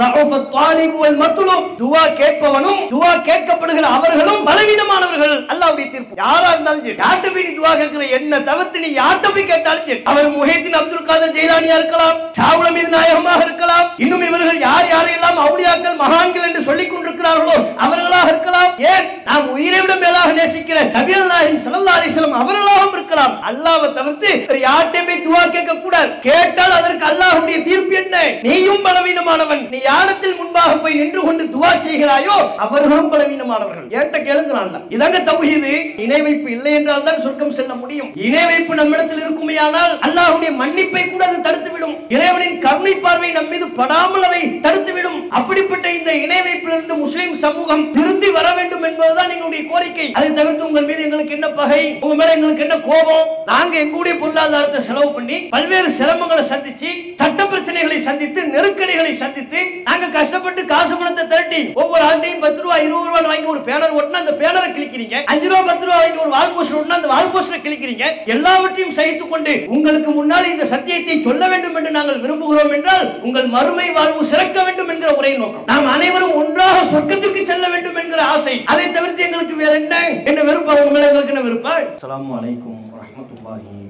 லஅஃப த்வாலிபு வல் மத்லூப். துஆ கேட்பவனும் துவா கேட்கப்படுகிற அவர்களும் பலவீனமானவர்கள். அல்லாஹ்வுடைய தீர்ப்பு. யாரா இருந்தாலும் சரி யார்கிட்ட போய் நீ துவா கேட்கிற? என்ன தவிர்த்து நீ யார்கிட்ட போய் கேட்டாலும் சரி அவர் முஹைதீன் அப்துல் காதர் ஜெயிலானியா இருக்கலாம் சாவுல மீது நாயகமாக இருக்கலாம். இன்னும் இவர்கள் யார் யாரெல்லாம் அவுலியாக்கள் மகான்கள் என்று சொல்லிக் கொண்டிருக்கிறார்களோ அவர்களாக இருக்கலாம். ஏன்? நாம் உயிரை விட மேலாக நேசிக்கிற நபிகள் நாயகம் ஸல்லல்லாஹு அலைஹி அவர்களாகவும் இருக்கலாம். அல்லாஹ்வை தவிர்த்து வேற யார்கிட்டயும் போய் துவா கேட்க கூடாது கேட்டால் அதற்கு அல்லாஹ்வுடைய தீர்ப்பு என்ன? நீயும் பலவீனமானவன். நீ யாரிடத்தில் முன்பாக போய் நின்று கொண்டு துவா செய்கிறாயோ அவர்களும் பலவீனமானவர்கள். ஏன்ட்ட கேளுங்கிறான்ல இதாங்க தௌஹீது. இணை வைப்பு இல்லை என்றால் தான் சொர்க்கம் செல்ல முடியும். இணை வைப்பு நம்மிடத்தில் இருக்குமேயானால் அல்லாஹ்வுடைய மன்னிப்பை கூட அது தடுத்துவிடும். இறைவனின் கருணை பார்வை நம் மீது படாமல் அவை தடுத்துவிடும். அப்படிப்பட்ட இந்த இணை வைப்பிலிருந்து முஸ்லிம் சமூகம் திருந்தி வர வேண்டும் என்பதுதான் எங்களுடைய கோரிக்கை. அதை தவிர்த்து உங்கள் மீது எங்களுக்கு என்ன பகை? உங்க மேல எங்களுக்கு என்ன கோபம்? நாங்க எங்களுடைய பொருளாதாரத்தை செலவு பண்ணி பல்வேறு சிரமங்களை சந்திச்சு சட்ட பிரச்சனைகளை சந்தித்து நெருக்கடிகளை சந்தித்து நாங்க கஷ்டப்பட்டு காசு பணத்தை திரட்டி ஒவ்வொரு ஆண்டையும் பத்து ரூபா இருபது ரூபாய் வாங்கி ஒரு பேனர் ஓட்டினா அந்த பேனரை கிழிக்கிறீங்க. அஞ்சு ரூபா பத்து ரூபா வாங்கி ஒரு வால் போஸ்டர் ஓட்டினா அந்த வால் போஸ்டரை கிழிக்கிறீங்க. எல்லாவற்றையும் சகித்துக் கொண்டு உங்களுக்கு முன்னால் இந்த சத்தியத்தை சொல்ல வேண்டும் என்று நாங்கள் விரும்புகிறோம் என்றால் உங்கள் மறுமை வாழ்வு சிறக்க வேண்டும் என்கிற ஒரே நோக்கம். நாம் அனைவரும் ஒன்றாக சொர்க்கத்திற்கு செல்ல வேண்டும் என்கிற ஆசை. அதை தவிர்த்து எங்களுக்கு வேற என்ன என்ன விருப்பம் உங்களுக்கு என்ன விருப்பம் அலாம் வலைக்கும் வரமத்துல்லாஹி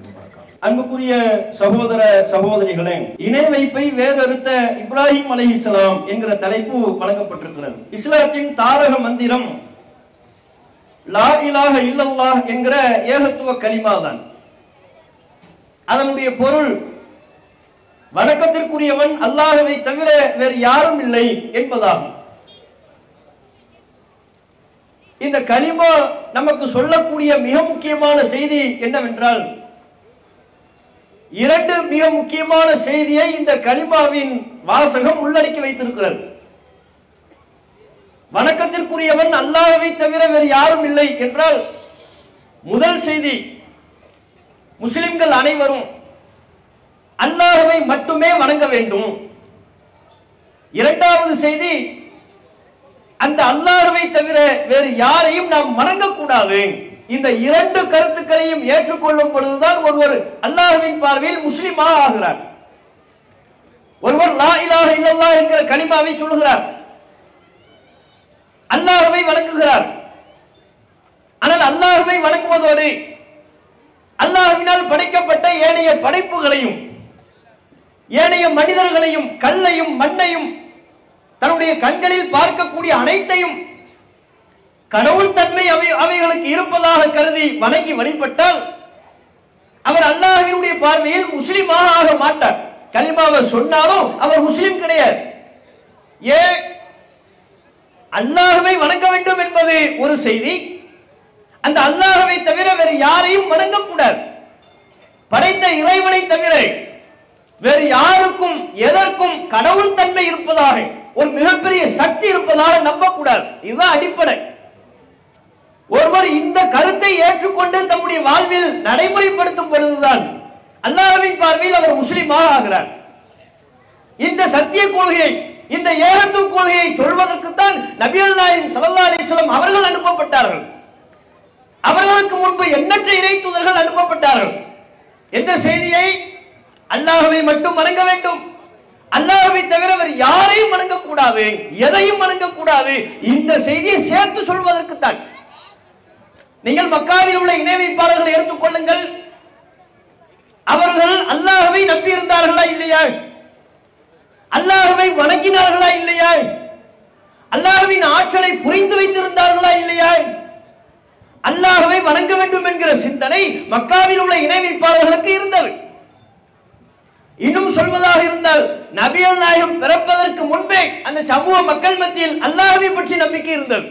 அன்புக்குரிய சகோதர சகோதரிகளே இணை வைப்பை வேறறுத்த இப்ராஹிம் இஸ்லாம் என்கிற தலைப்பு வழங்கப்பட்டிருக்கிறது. இஸ்லாத்தின் தாரக மந்திரம் லா இலாஹ இல்லல்லாஹ் என்கிற ஏகத்துவ கனிமாதான் அதனுடைய பொருள் வணக்கத்திற்குரியவன் அல்லாஹவை தவிர வேறு யாரும் இல்லை என்பதாகும். இந்த கலிமா நமக்கு சொல்லக்கூடிய மிக முக்கியமான செய்தி என்னவென்றால் இரண்டு மிக முக்கியமான செய்தியை இந்த களிமாவின் வாசகம் உள்ளடக்கி வைத்திருக்கிறது. வணக்கத்திற்குரியவன் அல்லாஹவை தவிர வேறு யாரும் இல்லை என்றால் முதல் செய்தி முஸ்லிம்கள் அனைவரும் அல்லாஹவை மட்டுமே வணங்க வேண்டும். இரண்டாவது செய்தி அந்த அல்லாஹவை தவிர வேறு யாரையும் நாம் வணங்கக்கூடாது. இந்த இரண்டு கருத்துக்களையும் ஏற்றுக்கொள்ளும் பொழுதுதான் ஒருவர் அல்லாஹ்வின் பார்வையில் முஸ்லிமாக ஆகிறார். ஒருவர் லா இலாக இல்லல்லா என்கிற கனிமாவை சொல்கிறார். அல்லாஹ்வை வணங்குகிறார். ஆனால் அல்லாஹ்வை வணங்குவதோடு அல்லாஹ்வினால் படைக்கப்பட்ட ஏனைய படைப்புகளையும் ஏனைய மனிதர்களையும் கல்லையும் மண்ணையும் தன்னுடைய கண்களில் பார்க்கக்கூடிய அனைத்தையும் கடவுள் தன்மை அவை அவைகளுக்கு இருப்பதாக கருதி வணங்கி வழிபட்டால் அவர் அல்லாஹினுடைய பார்வையில் முஸ்லிமாக ஆக மாட்டார். கலிமாவை சொன்னாலும் அவர் முஸ்லிம் கிடையாது. ஏன் அல்லாஹவை வணங்க வேண்டும் என்பது ஒரு செய்தி. அந்த அல்லாஹ்வை தவிர வேறு யாரையும் வணங்கக்கூடாது படைத்த இறைவனை தவிர வேறு யாருக்கும் எதற்கும் கடவுள் தன்மை இருப்பதாக ஒரு மிகப்பெரிய சக்தி இருப்பதாக நம்பக்கூடாது இதுதான் அடிப்படை. ஒருவர் இந்த கருத்தை ஏற்றுக்கொண்டு தம்முடைய வாழ்வில் நடைமுறைப்படுத்தும் பொழுதுதான் அல்லாஹ்வின் பார்வையில் அவர் முஸ்லிமாக ஆகிறார். இந்த சத்திய கொள்கையை இந்த ஏகத்துவ கொள்கையை சொல்வதற்குத்தான் நபிகள் நாயகம் ஸல்லல்லாஹு அலைஹி அவர்கள் அனுப்பப்பட்டார்கள். அவர்களுக்கு முன்பு எண்ணற்ற இறை தூதர்கள் அனுப்பப்பட்டார்கள். எந்த செய்தியை? அல்லாஹவை மட்டும் வணங்க வேண்டும். அல்லாஹவை தவிர வேறு யாரையும் வணங்கக்கூடாது. எதையும் வணங்கக்கூடாது. இந்த செய்தியை சேர்த்து சொல்வதற்குத்தான். நீங்கள் மக்காவில் உள்ள இணை வைப்பாளர்களை எடுத்துக்கொள்ளுங்கள். அவர்கள் அல்லாஹவை நம்பியிருந்தார்களா இல்லையா? அல்லாஹவை வணங்கினார்களா இல்லையா? அல்லாஹ்வின் ஆற்றலை புரிந்து வைத்திருந்தார்களா இல்லையா? அல்லாஹவை வணங்க வேண்டும் என்கிற சிந்தனை மக்காவில் உள்ள இணை வைப்பாளர்களுக்கு இருந்தது. இன்னும் சொல்வதாக இருந்தால் நபியல் நாயகம் பிறப்பதற்கு முன்பே அந்த சமூக மக்கள் மத்தியில் அல்லாஹவை பற்றி நம்பிக்கை இருந்தது.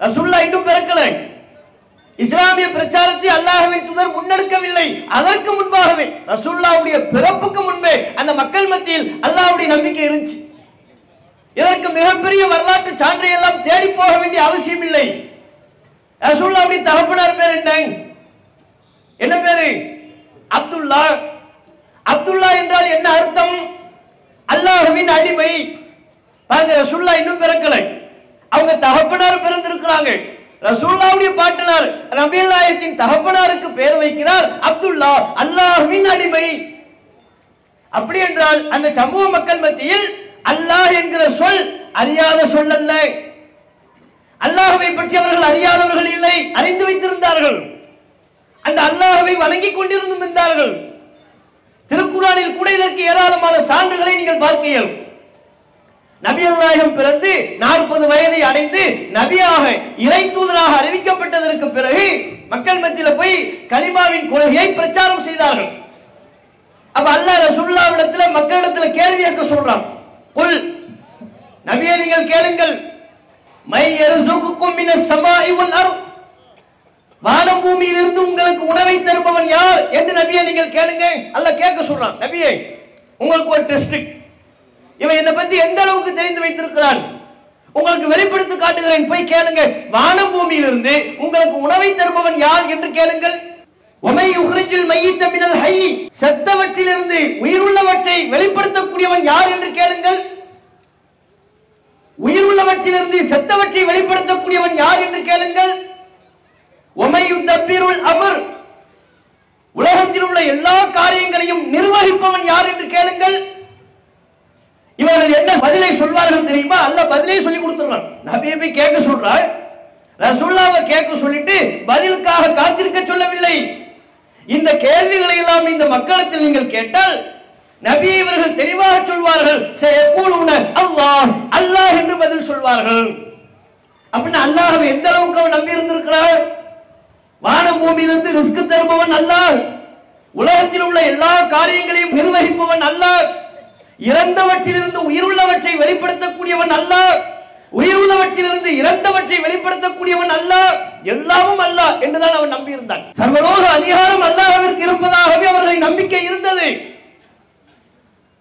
ரசுல்லா இன்னும் பிறக்கலை. இஸ்லாமிய பிரச்சாரத்தை அல்லாஹவின் தூதர் முன்னெடுக்கவில்லை. அதற்கு முன்பாகவே ரசூல்லாவுடைய பிறப்புக்கு முன்பே அந்த மக்கள் மத்தியில் அல்லாஹ்வுடைய நம்பிக்கை இருந்துச்சு. இதற்கு மிகப்பெரிய வரலாற்று சான்றை எல்லாம் தேடி போக வேண்டிய அவசியம் இல்லை. ரசூல்லாவுடைய தகப்பனார் பேர் என்ன? என்ன பேரு? அப்துல்லா. அப்துல்லா என்றால் என்ன அர்த்தம்? அல்லாஹுவின் அடிமை. பாருங்க ரசூல்லா இன்னும் பிறக்கலை. அவங்க தகப்பனார் பிறந்திருக்கிறாங்க. ரசூல்லாவுடைய பாட்டனார் நபியல் தகப்பனாருக்கு பேர் வைக்கிறார் அப்துல்லா அல்லாஹ்வின் அடிமை. அப்படி என்றால் அந்த சமூக மக்கள் மத்தியில் அல்லாஹ் என்கிற சொல் அறியாத சொல் அல்ல அல்லாஹவை பற்றி அவர்கள் அறியாதவர்கள் இல்லை அறிந்து வைத்திருந்தார்கள். அந்த அல்லாஹவை வணங்கிக் கொண்டிருந்தார்கள் திருக்குறானில் கூட இதற்கு ஏராளமான சான்றுகளை நீங்கள் பார்க்க இயலும் நபி நாயகம் பிறந்து நாற்பது வயதை அடைந்து நபியாக இறை தூதராக அறிவிக்கப்பட்டதற்கு பிறகு மக்கள் மத்தியில் போய் கலிமாவின் கொள்கையை பிரச்சாரம் செய்தார்கள். அப்ப அல்லாஹ் ரசூலுல்லாஹ்விடத்துல மக்களிடத்துல கேள்வி கேட்க சொல்றான். குல். நபியை நீங்கள் கேளுங்கள். மை எருசுக்கும் மின சமாய் வல் அர்த். வானம் பூமியிலிருந்து உங்களுக்கு உணவை தருபவன் யார்? என்று நபியை நீங்கள் கேளுங்க. அல்ல கேட்க சொல்றான். நபியை உங்களுக்கு ஒரு டெஸ்ட் இவன் என்னை பத்தி எந்த அளவுக்கு தெரிந்து வைத்திருக்கிறான்? உங்களுக்கு வெளிப்படுத்தி காட்டுகிறேன். போய் கேளுங்க வானம் பூமியிலிருந்து உங்களுக்கு உணவை தருபவன் யார் என்று கேளுங்கள். உமை உஹ்ரிஜுல் மையித்த மினல் ஹை. செத்தவற்றிலிருந்து உயிருள்ளவற்றை வெளிப்படுத்தக்கூடியவன் யார் என்று கேளுங்கள். உயிருள்ளவற்றிலிருந்து செத்தவற்றை வெளிப்படுத்தக்கூடியவன் யார் என்று கேளுங்கள். உமையு தப்பிருள் அவர் உலகத்தில் உள்ள எல்லா காரியங்களையும் நிர்வகிப்பவன் யார் என்று கேளுங்கள். இவர்கள் என்ன பதிலை சொல்வார்கள் தெரியுமா? அல்ல பதிலே சொல்லி கொடுத்துறான் நபியை போய் கேட்க சொல்றாள். ரசூல்லாவை கேட்க சொல்லிட்டு பதிலுக்காக காத்திருக்க சொல்லவில்லை. இந்த கேள்விகளை எல்லாம் இந்த மக்களத்தில் நீங்கள் கேட்டால் நபி இவர்கள் தெளிவாக சொல்வார்கள். அல்லாஹ் அல்லாஹ் என்று பதில் சொல்வார்கள். அப்படின்னு அல்லாஹ் எந்த அளவுக்கு அவன் நம்பி இருந்திருக்கிறார் வான பூமியிலிருந்து ரிஸ்க் தருபவன் அல்லாஹ். உலகத்தில் உள்ள எல்லா காரியங்களையும் நிர்வகிப்பவன் அல்லாஹ். இறந்தவற்றிலிருந்து உயிருள்ளவற்றை வெளிப்படுத்தக்கூடியவன் அல்ல. உயிருள்ளவற்றிலிருந்து இறந்தவற்றை வெளிப்படுத்தக்கூடியவன் அல்ல. எல்லாமும் அல்லாஹ் என்றுதான் அவன் நம்பியிருந்தான். சர்வலோக அதிகாரம் அல்லாஹ்விற்கு இருப்பதாகவே அவர்களின் நம்பிக்கை இருந்தது.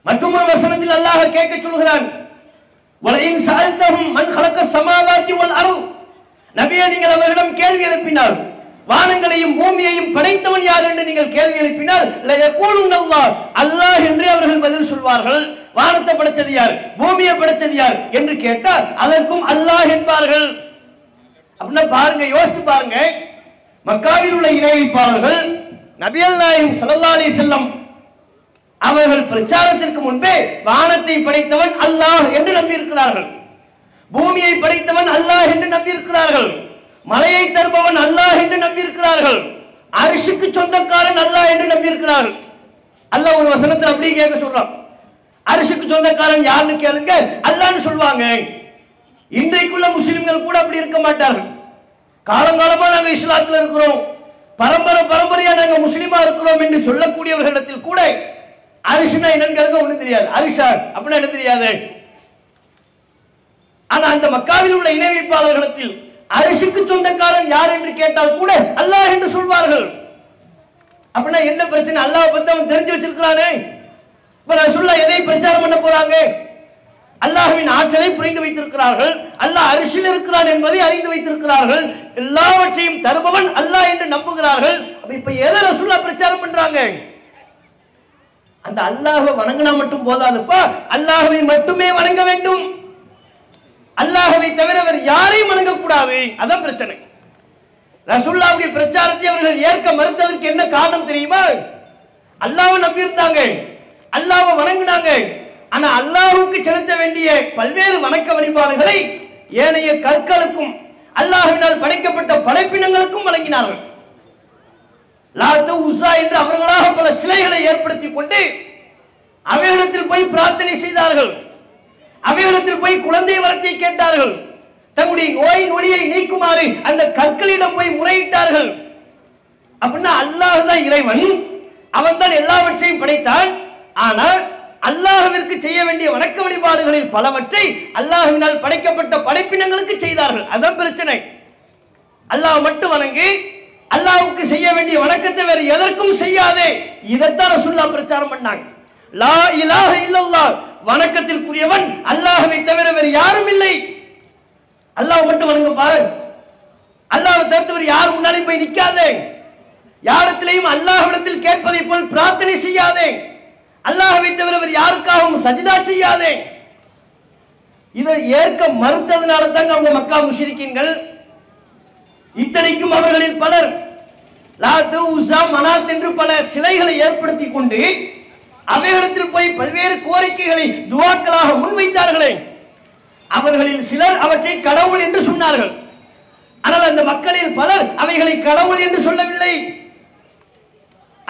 மற்றொரு வசனத்தில் அல்லாஹ் கேட்க சொல்கிறான். வலையின் சாழ்த்தகும் மண் கலக்க சமாவாத்தி ஒன் அருள். நபியை நீங்கள் அவர்களிடம் கேள்வி எழுப்பினார் வானங்களையும் பூமியையும் படைத்தவன் யார் என்று நீங்கள் கேள்வி எழுப்பினால் அல்லாஹ் அல்லாஹ் என்று அவர்கள் பதில் சொல்வார்கள். வானத்தை படைச்சது யார்? பூமியை படைச்சது யார்? என்று கேட்டால் அதற்கும் அல்லாஹ் என்பார்கள். அப்படின்னா பாருங்க யோசிச்சு பாருங்க. மக்காவில் உள்ள இணைவிப்பாளர்கள் நபியல் நாயகம் சல்லா அலி செல்லம் அவர்கள் பிரச்சாரத்திற்கு முன்பே வானத்தை படைத்தவன் அல்லாஹ் என்று நம்பியிருக்கிறார்கள். பூமியை படைத்தவன் அல்லாஹ் என்று நம்பியிருக்கிறார்கள். மலையை தருபவன் அல்லாஹ் என்று நம்பியிருக்கிறார்கள். அரிசிக்கு சொந்தக்காரன் அல்லாஹ் என்று நம்பியிருக்கிறார்கள். அல்லாஹ் ஒரு வசனத்தில் அப்படியே கேட்க சொல்றான். அரிசிக்கு சொந்தக்காரன் யாருன்னு கேளுங்க. அல்லான்னு சொல்லுவாங்க. இன்றைக்குள்ள முஸ்லிம்கள் கூட அப்படி இருக்க மாட்டார்கள். காலங்காலமா நாங்க இஸ்லாத்துல இருக்கிறோம். பரம்பரை பரம்பரையா நாங்க முஸ்லிமா இருக்கிறோம் என்று சொல்லக்கூடியவர்களிடத்தில் கூட அரிசினா என்னன்னு கேளுங்க ஒண்ணும் தெரியாது. அரிசா அப்படின்னா என்ன தெரியாது? ஆனா அந்த மக்காவில் உள்ள இணை வைப்பாளர்களிடத்தில் அரிசிக்கு சொந்தக்காரன் யார் என்று கேட்டால் கூட அல்லாஹ் என்று சொல்வார்கள். அப்படின்னா என்ன பிரச்சனை? அல்லாஹ் பத்தி அவன் தெரிஞ்சு வச்சிருக்கிறானே. இப்ப சொல்ல எதை பிரச்சாரம் பண்ண போறாங்க? அல்லாஹுவின் ஆற்றலை புரிந்து வைத்திருக்கிறார்கள். அல்லாஹ் அரிசியில் இருக்கிறான் என்பதை அறிந்து வைத்திருக்கிறார்கள். எல்லாவற்றையும் தருபவன் அல்லாஹ் என்று நம்புகிறார்கள். அப்ப இப்ப எதை ரசுல்லா பிரச்சாரம் பண்றாங்க? அந்த அல்லாஹ்வை வணங்கினா மட்டும் போதாதுப்பா. அல்லாஹை மட்டுமே வணங்க வேண்டும். அல்லாஹவை தவிர அவர் யாரையும் வணங்கக்கூடாது. அதான் பிரச்சனை. ரசுல்லாவுடைய பிரச்சாரத்தை அவர்கள் ஏற்க மறுத்ததற்கு என்ன காரணம் தெரியுமா? அல்லாவை நம்பியிருந்தாங்க. அல்லாவை வணங்கினாங்க. ஆனா அல்லாஹுக்கு செலுத்த வேண்டிய பல்வேறு வணக்க வழிபாடுகளை ஏனைய கற்களுக்கும் அல்லாஹினால் படைக்கப்பட்ட படைப்பினங்களுக்கும் வழங்கினார்கள். லாத்து உசா என்று அவர்களாக பல சிலைகளை ஏற்படுத்தி கொண்டு அவைகளிடத்தில் போய் பிரார்த்தனை செய்தார்கள். அவைகளிடத்தில் போய் குழந்தை வரத்தை கேட்டார்கள். தங்களுடைய நோய் நொடியை நீக்குமாறு அந்த கற்களிடம் போய் முறையிட்டார்கள். அப்படின்னா அல்லாஹ் தான் இறைவன். அவன் தான் எல்லாவற்றையும் படைத்தான். ஆனால் அல்லாஹ்விற்கு செய்ய வேண்டிய வணக்க வழிபாடுகளில் பலவற்றை அல்லாஹ்வினால் படைக்கப்பட்ட படைப்பினங்களுக்கு செய்தார்கள். அதான் பிரச்சனை. அல்லாஹ் மட்டும் வணங்கி அல்லாஹ்வுக்கு செய்ய வேண்டிய வணக்கத்தை வேறு எதற்கும் செய்யாதே. இதைத்தான் ரசுல்லா பிரச்சாரம் பண்ணாங்க. லா இலாஹ இல்லல்லாஹ். வணக்கத்திற்குரியவன் அல்லாஹவை தவிர வேறு யாரும் இல்லை. அல்லாஹ் மட்டும் வணங்க பாரு அல்லாஹ் தவிர்த்து வேறு யார் முன்னாலே போய் நிற்காதே. யாரிடத்திலையும் அல்லாஹ்விடத்தில் கேட்பதை போல் பிரார்த்தனை செய்யாதே. அல்லாஹவை தவிர வேறு யாருக்காகவும் சஜிதா செய்யாதே. இதை ஏற்க மறுத்ததுனால தாங்க அவங்க மக்கா முஷிரிக்கீங்கள் இத்தனைக்கும் அவர்களில் பலர். லாத்து உசா மனாத் என்று பல சிலைகளை ஏற்படுத்தி கொண்டு அவைகளிடத்தில் போய் பல்வேறு கோரிக்கைகளை துவாக்களாக முன்வைத்தார்களே. அவர்களில் சிலர் அவற்றை கடவுள் என்று சொன்னார்கள். ஆனால் அந்த மக்களில் பலர் அவைகளை கடவுள் என்று சொல்லவில்லை.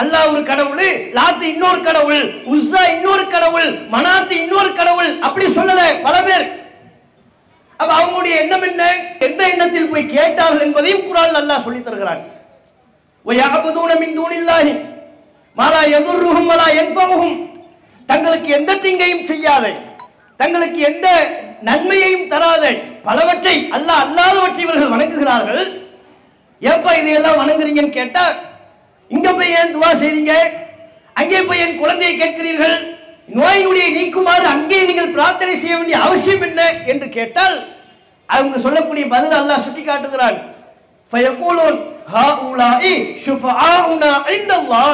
அல்லாஹ் ஒரு கடவுள் லாத்து இன்னொரு கடவுள் உஸ்ஸா இன்னொரு கடவுள் மனாத்து இன்னொரு கடவுள் அப்படி சொல்லல பல பேர். அப்ப அவங்களுடைய எண்ணம் என்ன? எந்த எண்ணத்தில் போய் கேட்டார்கள் என்பதையும் குரால் நல்லா சொல்லி தருகிறான். ஒய் அகபதூன மின் தூணில்லாஹி மாலா எதுருகும் மலா என்பவகும் தங்களுக்கு எந்த தீங்கையும் செய்யாதே. தங்களுக்கு எந்த நன்மையையும் தராதே. பலவற்றை அல்ல அல்லாதவற்றை இவர்கள் வணங்குகிறார்கள். ஏப்பா இதையெல்லாம் வணங்குறீங்கன்னு கேட்டா இங்க போய் ஏன் துவா செய்றீங்க? அங்கே போய் என் குழந்தையை கேட்கிறீர்கள். நோயினுடைய நீக்குமாறு அங்கே நீங்கள் பிரார்த்தனை செய்ய வேண்டிய அவசியம் என்ன என்று கேட்டால் அவங்க சொல்லக்கூடிய பதில் அல்லாஹ் சுட்டி காட்டுகிறான் ஃபயகூலூன் ஹா உலாஇ ஷுஃபஆஉனா இன்தல்லாஹ்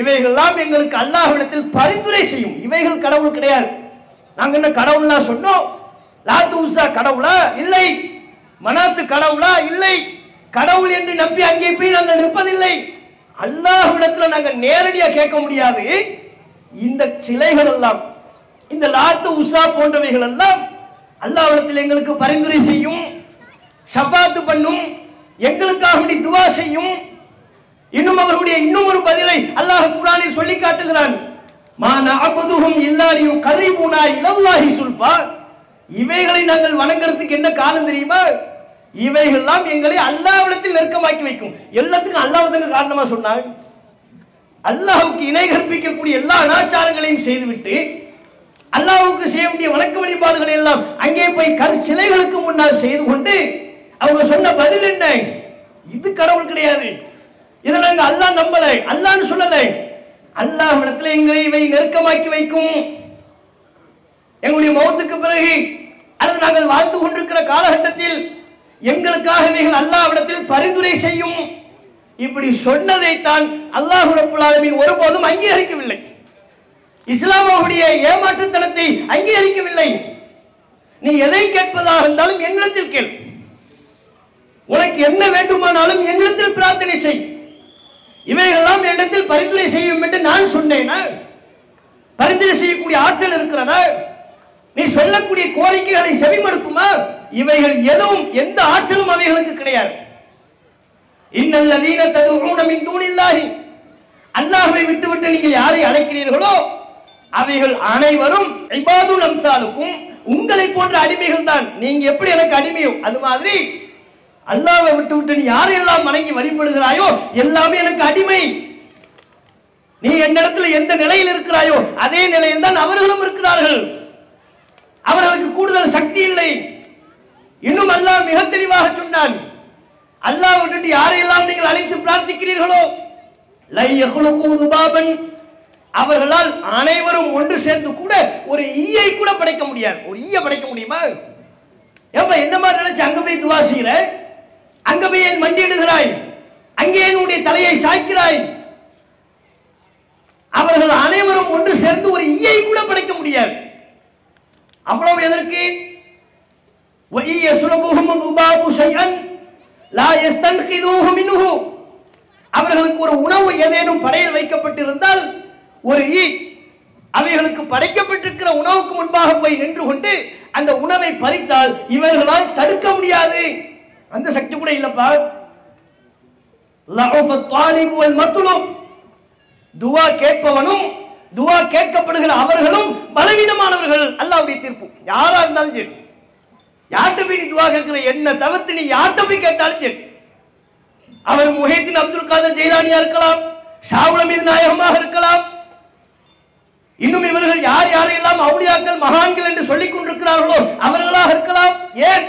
இவைகள்லாம் எங்களுக்கு அல்லாஹ்விடத்தில் பரிந்துரை செய்யும். இவைகள் கடவுள் கிடையாது. நாங்க என்ன கடவுள்னா சொன்னோம்? லாத்து உஷா கடவுளா? இல்லை. மனாத்து கடவுளா? இல்லை. கடவுள் என்று நம்பி அங்கே போய் நாங்கள் நிற்பதில்லை. அல்லாஹ்விடத்தில் நாங்கள் நேரடியாக கேட்க முடியாது. இந்த சிலைகள் எல்லாம் இந்த லாத்து உஷா போன்றவைகள் எல்லாம் அல்லாஹ்விடத்தில் எங்களுக்கு பரிந்துரை செய்யும் சப்பாத்து பண்ணும் எங்களுக்காக வேண்டி துவா செய்யும் இன்னும் அவர்களுடைய இன்னும் ஒரு பதிலை அல்லாஹ் குரானில் சொல்லி காட்டுகிறான். மா நஅபுதுஹும் இல்லா லியுகர்ரிபுனா இலல்லாஹி சுல்ஃபா. இவைகளை நாங்கள் வணங்குறதுக்கு என்ன காரணம் தெரியுமா? இவைகள்லாம் எங்களை அல்லாவிடத்தில் நெருக்கமாக்கி வைக்கும். எல்லாத்துக்கும் அல்லாஹ் தாங்க காரணமா சொன்னாங்க அல்லாஹுக்கு இணை கற்பிக்கக்கூடிய எல்லா அனாச்சாரங்களையும் செய்துவிட்டு அல்லாஹுக்கு செய்ய வேண்டிய வணக்க வழிபாடுகளை எல்லாம் அங்கே போய் கரு சிலைகளுக்கு முன்னால் செய்து கொண்டு அவங்க சொன்ன பதில் என்ன? இது கடவுள் கிடையாது. இதை நாங்க அல்லாஹ் நம்பலை. அல்லாஹ்னு சொல்லலை. அல்லாஹ் இடத்துல எங்களை இவை நெருக்கமாக்கி வைக்கும். எங்களுடைய மௌத்துக்கு பிறகு அல்லது நாங்கள் வாழ்ந்து கொண்டிருக்கிற காலகட்டத்தில் எங்களுக்காக நீங்கள் அல்லாஹ்விடத்தில் பரிந்துரை செய்யும். இப்படி சொன்னதைத்தான் அல்லாஹ் ரப்புல் ஒருபோதும் அங்கீகரிக்கவில்லை. இஸ்லாமாவுடைய ஏமாற்றுத்தனத்தை அங்கீகரிக்கவில்லை. நீ எதை கேட்பதாக இருந்தாலும் என்னிடத்தில் கேள். உனக்கு என்ன வேண்டுமானாலும் என்னிடத்தில் பிரார்த்தனை செய். இவைகளெல்லாம் என்னிடத்தில் பரிந்துரை செய்யும் என்று நான் சொன்னேன். பரிந்துரை செய்யக்கூடிய ஆற்றல் இருக்கிறதா? நீ சொல்லக்கூடிய கோரிக்கைகளை செவிமடுக்குமா? இவைகள் எதுவும் எந்த ஆற்றலும் அவைகளுக்கு கிடையாது. இன்னல்லதீன தது மின் தூணில்லாஹி. அல்லாஹுவை விட்டுவிட்டு நீங்கள் யாரை அழைக்கிறீர்களோ அவைகள் அனைவரும் இபாதுல் அம்சாலுக்கும் உங்களை போன்ற அடிமைகள் தான் நீங்க எப்படி எனக்கு அடிமையோ அது மாதிரி அல்லாவை விட்டு விட்டு நீ யாரையெல்லாம் வணங்கி வழிபடுகிறாயோ எல்லாமே எனக்கு அடிமை. நீ என்னிடத்துல எந்த நிலையில் இருக்கிறாயோ அதே நிலையில் தான் அவர்களும் இருக்கிறார்கள். அவர்களுக்கு கூடுதல் சக்தி இல்லை. இன்னும் அல்லாஹ் மிக தெளிவாக சொன்னான். அல்லாஹ் விட்டுட்டு யாரையெல்லாம் நீங்கள் அழைத்து பிரார்த்திக்கிறீர்களோ? லை யஹ்லுகு அவர்களால் அனைவரும் ஒன்று சேர்ந்து கூட ஒரு ஈயை கூட படைக்க முடியாது. ஒரு ஈய படைக்க முடியுமா? ஏப்பா என்ன மாதிரி நினைச்சு அங்க போய் துவா அங்க போய் ஏன் மண்டியிடுகிறாய் அங்கே என்னுடைய தலையை சாய்க்கிறாய்? அவர்கள் அனைவரும் ஒன்று சேர்ந்து ஒரு ஈயை கூட படைக்க முடியாது. அவ்வளவு எதற்கு? அவர்களுக்கு ஒரு உணவு ஏதேனும் படையில் வைக்கப்பட்டிருந்தால் ஒரு ஈ அவைகளுக்கு படைக்கப்பட்டிருக்கிற உணவுக்கு முன்பாக போய் நின்று கொண்டு அந்த உணவை பறித்தால் இவர்களால் தடுக்க முடியாது. அந்த சக்தி கூட இல்லப்பா. துவா கேட்பவனும் துவா கேட்கப்படுகிற அவர்களும் பலவீனமானவர்கள். அல்லாவுடைய தீர்ப்பு. யாரா இருந்தாலும் சரி. யார்கிட்ட போய் நீ துவா கேட்கிற? என்ன தவிர்த்து நீ யார்கிட்ட போய் கேட்டாலும் சரி. அவர் முஹைத்தின் அப்துல் காதர் ஜெயிலானியா இருக்கலாம். ஷாவுல மீது நாயகமாக இருக்கலாம். இன்னும் இவர்கள் யார் யாரையெல்லாம் அவுளியாக்கள் மகான்கள் என்று சொல்லிக் கொண்டிருக்கிறார்களோ அவர்களாக இருக்கலாம். ஏன்?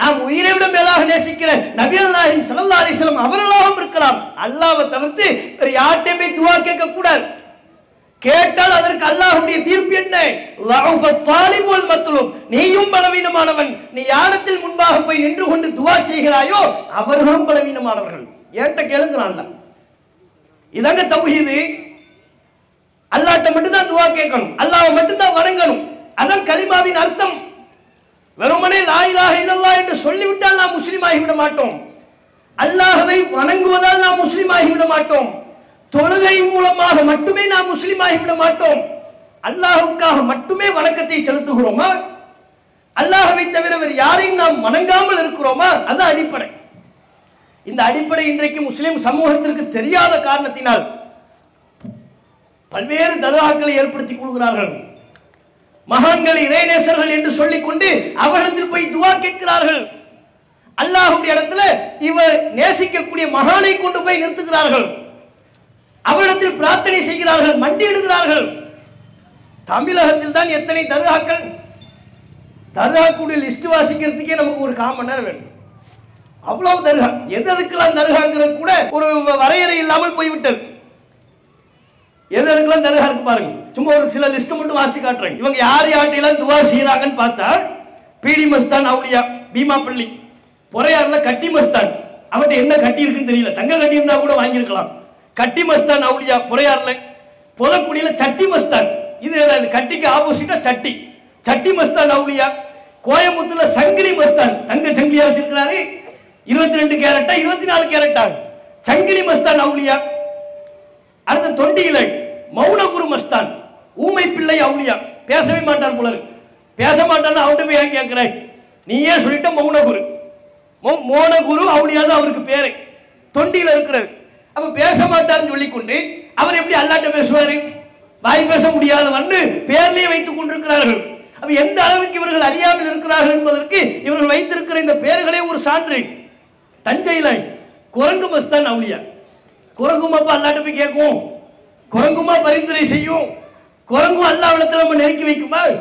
நாம் உயிரை விட மேலாக நேசிக்கிற நபியல் நாயகம் சல்லா அலிஸ்லாம் அவர்களாகவும் இருக்கலாம். அல்லாவை தவிர்த்து வேறு யார்கிட்டயும் போய் துவா கேட்க கூடாது. கேட்டால் அதற்கு அல்லாஹுடைய தீர்ப்பு என்ன? லஅஃப நீயும் பலவீனமானவன். நீ யாரத்தில் முன்பாக போய் நின்று கொண்டு துவா செய்கிறாயோ அவர்களும் பலவீனமானவர்கள். ஏட்ட கேளுங்கிறான் அல்லாஹ் இதாங்க தௌஹீது. அல்லாட்ட மட்டும்தான் துவா கேட்கணும். அல்லாவை மட்டும்தான் வணங்கணும். அதான் கலிமாவின் அர்த்தம். வெறுமனே லாயிலாக இல்லல்லா என்று சொல்லிவிட்டால் நாம் முஸ்லீம் ஆகிவிட மாட்டோம். அல்லாஹவை வணங்குவதால் நாம் முஸ்லீம் ஆகிவிட மாட்டோம். தொழுகை மூலமாக மட்டுமே நாம் முஸ்லீம் ஆகிவிட மாட்டோம். அல்லாஹுக்காக மட்டுமே வணக்கத்தை செலுத்துகிறோமா? அல்லாஹவை தவிர வேறு யாரையும் நாம் வணங்காமல் இருக்கிறோமா? அதுதான் அடிப்படை. இந்த அடிப்படை இன்றைக்கு முஸ்லிம் சமூகத்திற்கு தெரியாத காரணத்தினால் பல்வேறு தர்காக்களை ஏற்படுத்திக் கொள்கிறார்கள். மகான்கள் இறைநேசர்கள் என்று சொல்லிக்கொண்டு அவரிடத்தில் போய் துவா கேட்கிறார்கள். அல்லாஹுடைய இடத்துல இவர் நேசிக்கக்கூடிய மகானை கொண்டு போய் நிறுத்துகிறார்கள். அவரிடத்தில் பிரார்த்தனை செய்கிறார்கள் மண்டியிடுகிறார்கள் தமிழகத்தில் தான் எத்தனை தர்காக்கள்? தர்காக்குடைய லிஸ்ட் வாசிக்கிறதுக்கே நமக்கு ஒரு கால் மணி நேரம் வேண்டும் அவ்வளவு தர்கா எது எதுக்கெல்லாம் தர்காங்கிறது கூட ஒரு வரையறை இல்லாமல் போய்விட்டது. எது எதுக்கெல்லாம் தருகா இருக்கு பாருங்க. சும்மா ஒரு சில லிஸ்ட் மட்டும் வாசி காட்டுறேன். இவங்க யார் யார்ட்டையெல்லாம் துவா செய்யறாங்கன்னு பார்த்தா பிடி மஸ்தான் அவுளியா பீமா பள்ளி. பொறையாறுல கட்டி மஸ்தான். அவன்கிட்ட என்ன கட்டி இருக்குன்னு தெரியல. தங்க கட்டி இருந்தா கூட வாங்கியிருக்கலாம். கட்டி மஸ்தான் அவுளியா பொறையாறுல. புதக்குடியில சட்டி மஸ்தான். இது என்ன இது? கட்டிக்கு ஆப்போசிட்டா சட்டி. சட்டி மஸ்தான் அவுளியா. கோயம்புத்தூர்ல சங்கிலி மஸ்தான். தங்க சங்கிலியா வச்சிருக்கிறாரு. இருபத்தி ரெண்டு கேரட்டா இருபத்தி நாலு கேரட்டா. சங்கிலி மஸ்தான் அவுலியா அடுத்த மௌன மௌனகுரு மஸ்தான் ஊமை பிள்ளை அவுளியா. பேசவே மாட்டார் போல இருக்கு. பேச மாட்டான்னு அவன்கிட்ட போய் ஏன் கேட்கிறாய் நீ ஏன் சொல்லிட்ட மௌனகுரு மௌ- மௌனகுரு அவுளியா தான் அவருக்கு பேரு. தொண்டியில் இருக்கிறது. அப்ப பேச மாட்டார்னு சொல்லிக்கொண்டு அவர் எப்படி அல்லாட்ட பேசுவாரு? வாய் பேச முடியாதவன்னு பேர்லயே வைத்துக் கொண்டிருக்கிறார்கள். அப்ப எந்த அளவுக்கு இவர்கள் அறியாமல் இருக்கிறார்கள் என்பதற்கு இவர்கள் வைத்திருக்கிற இந்த பெயர்களே ஒரு சான்று. தஞ்சையில் குரங்கு மஸ்தான் அவுளியா. குரங்குமா அப்ப அல்லாட்ட போய் கேட்கும். குரங்குமா பரிந்துரை செய்யும். குரங்கும் அல்லாவிடத்துல நம்ம நெருக்கி வைக்குமா?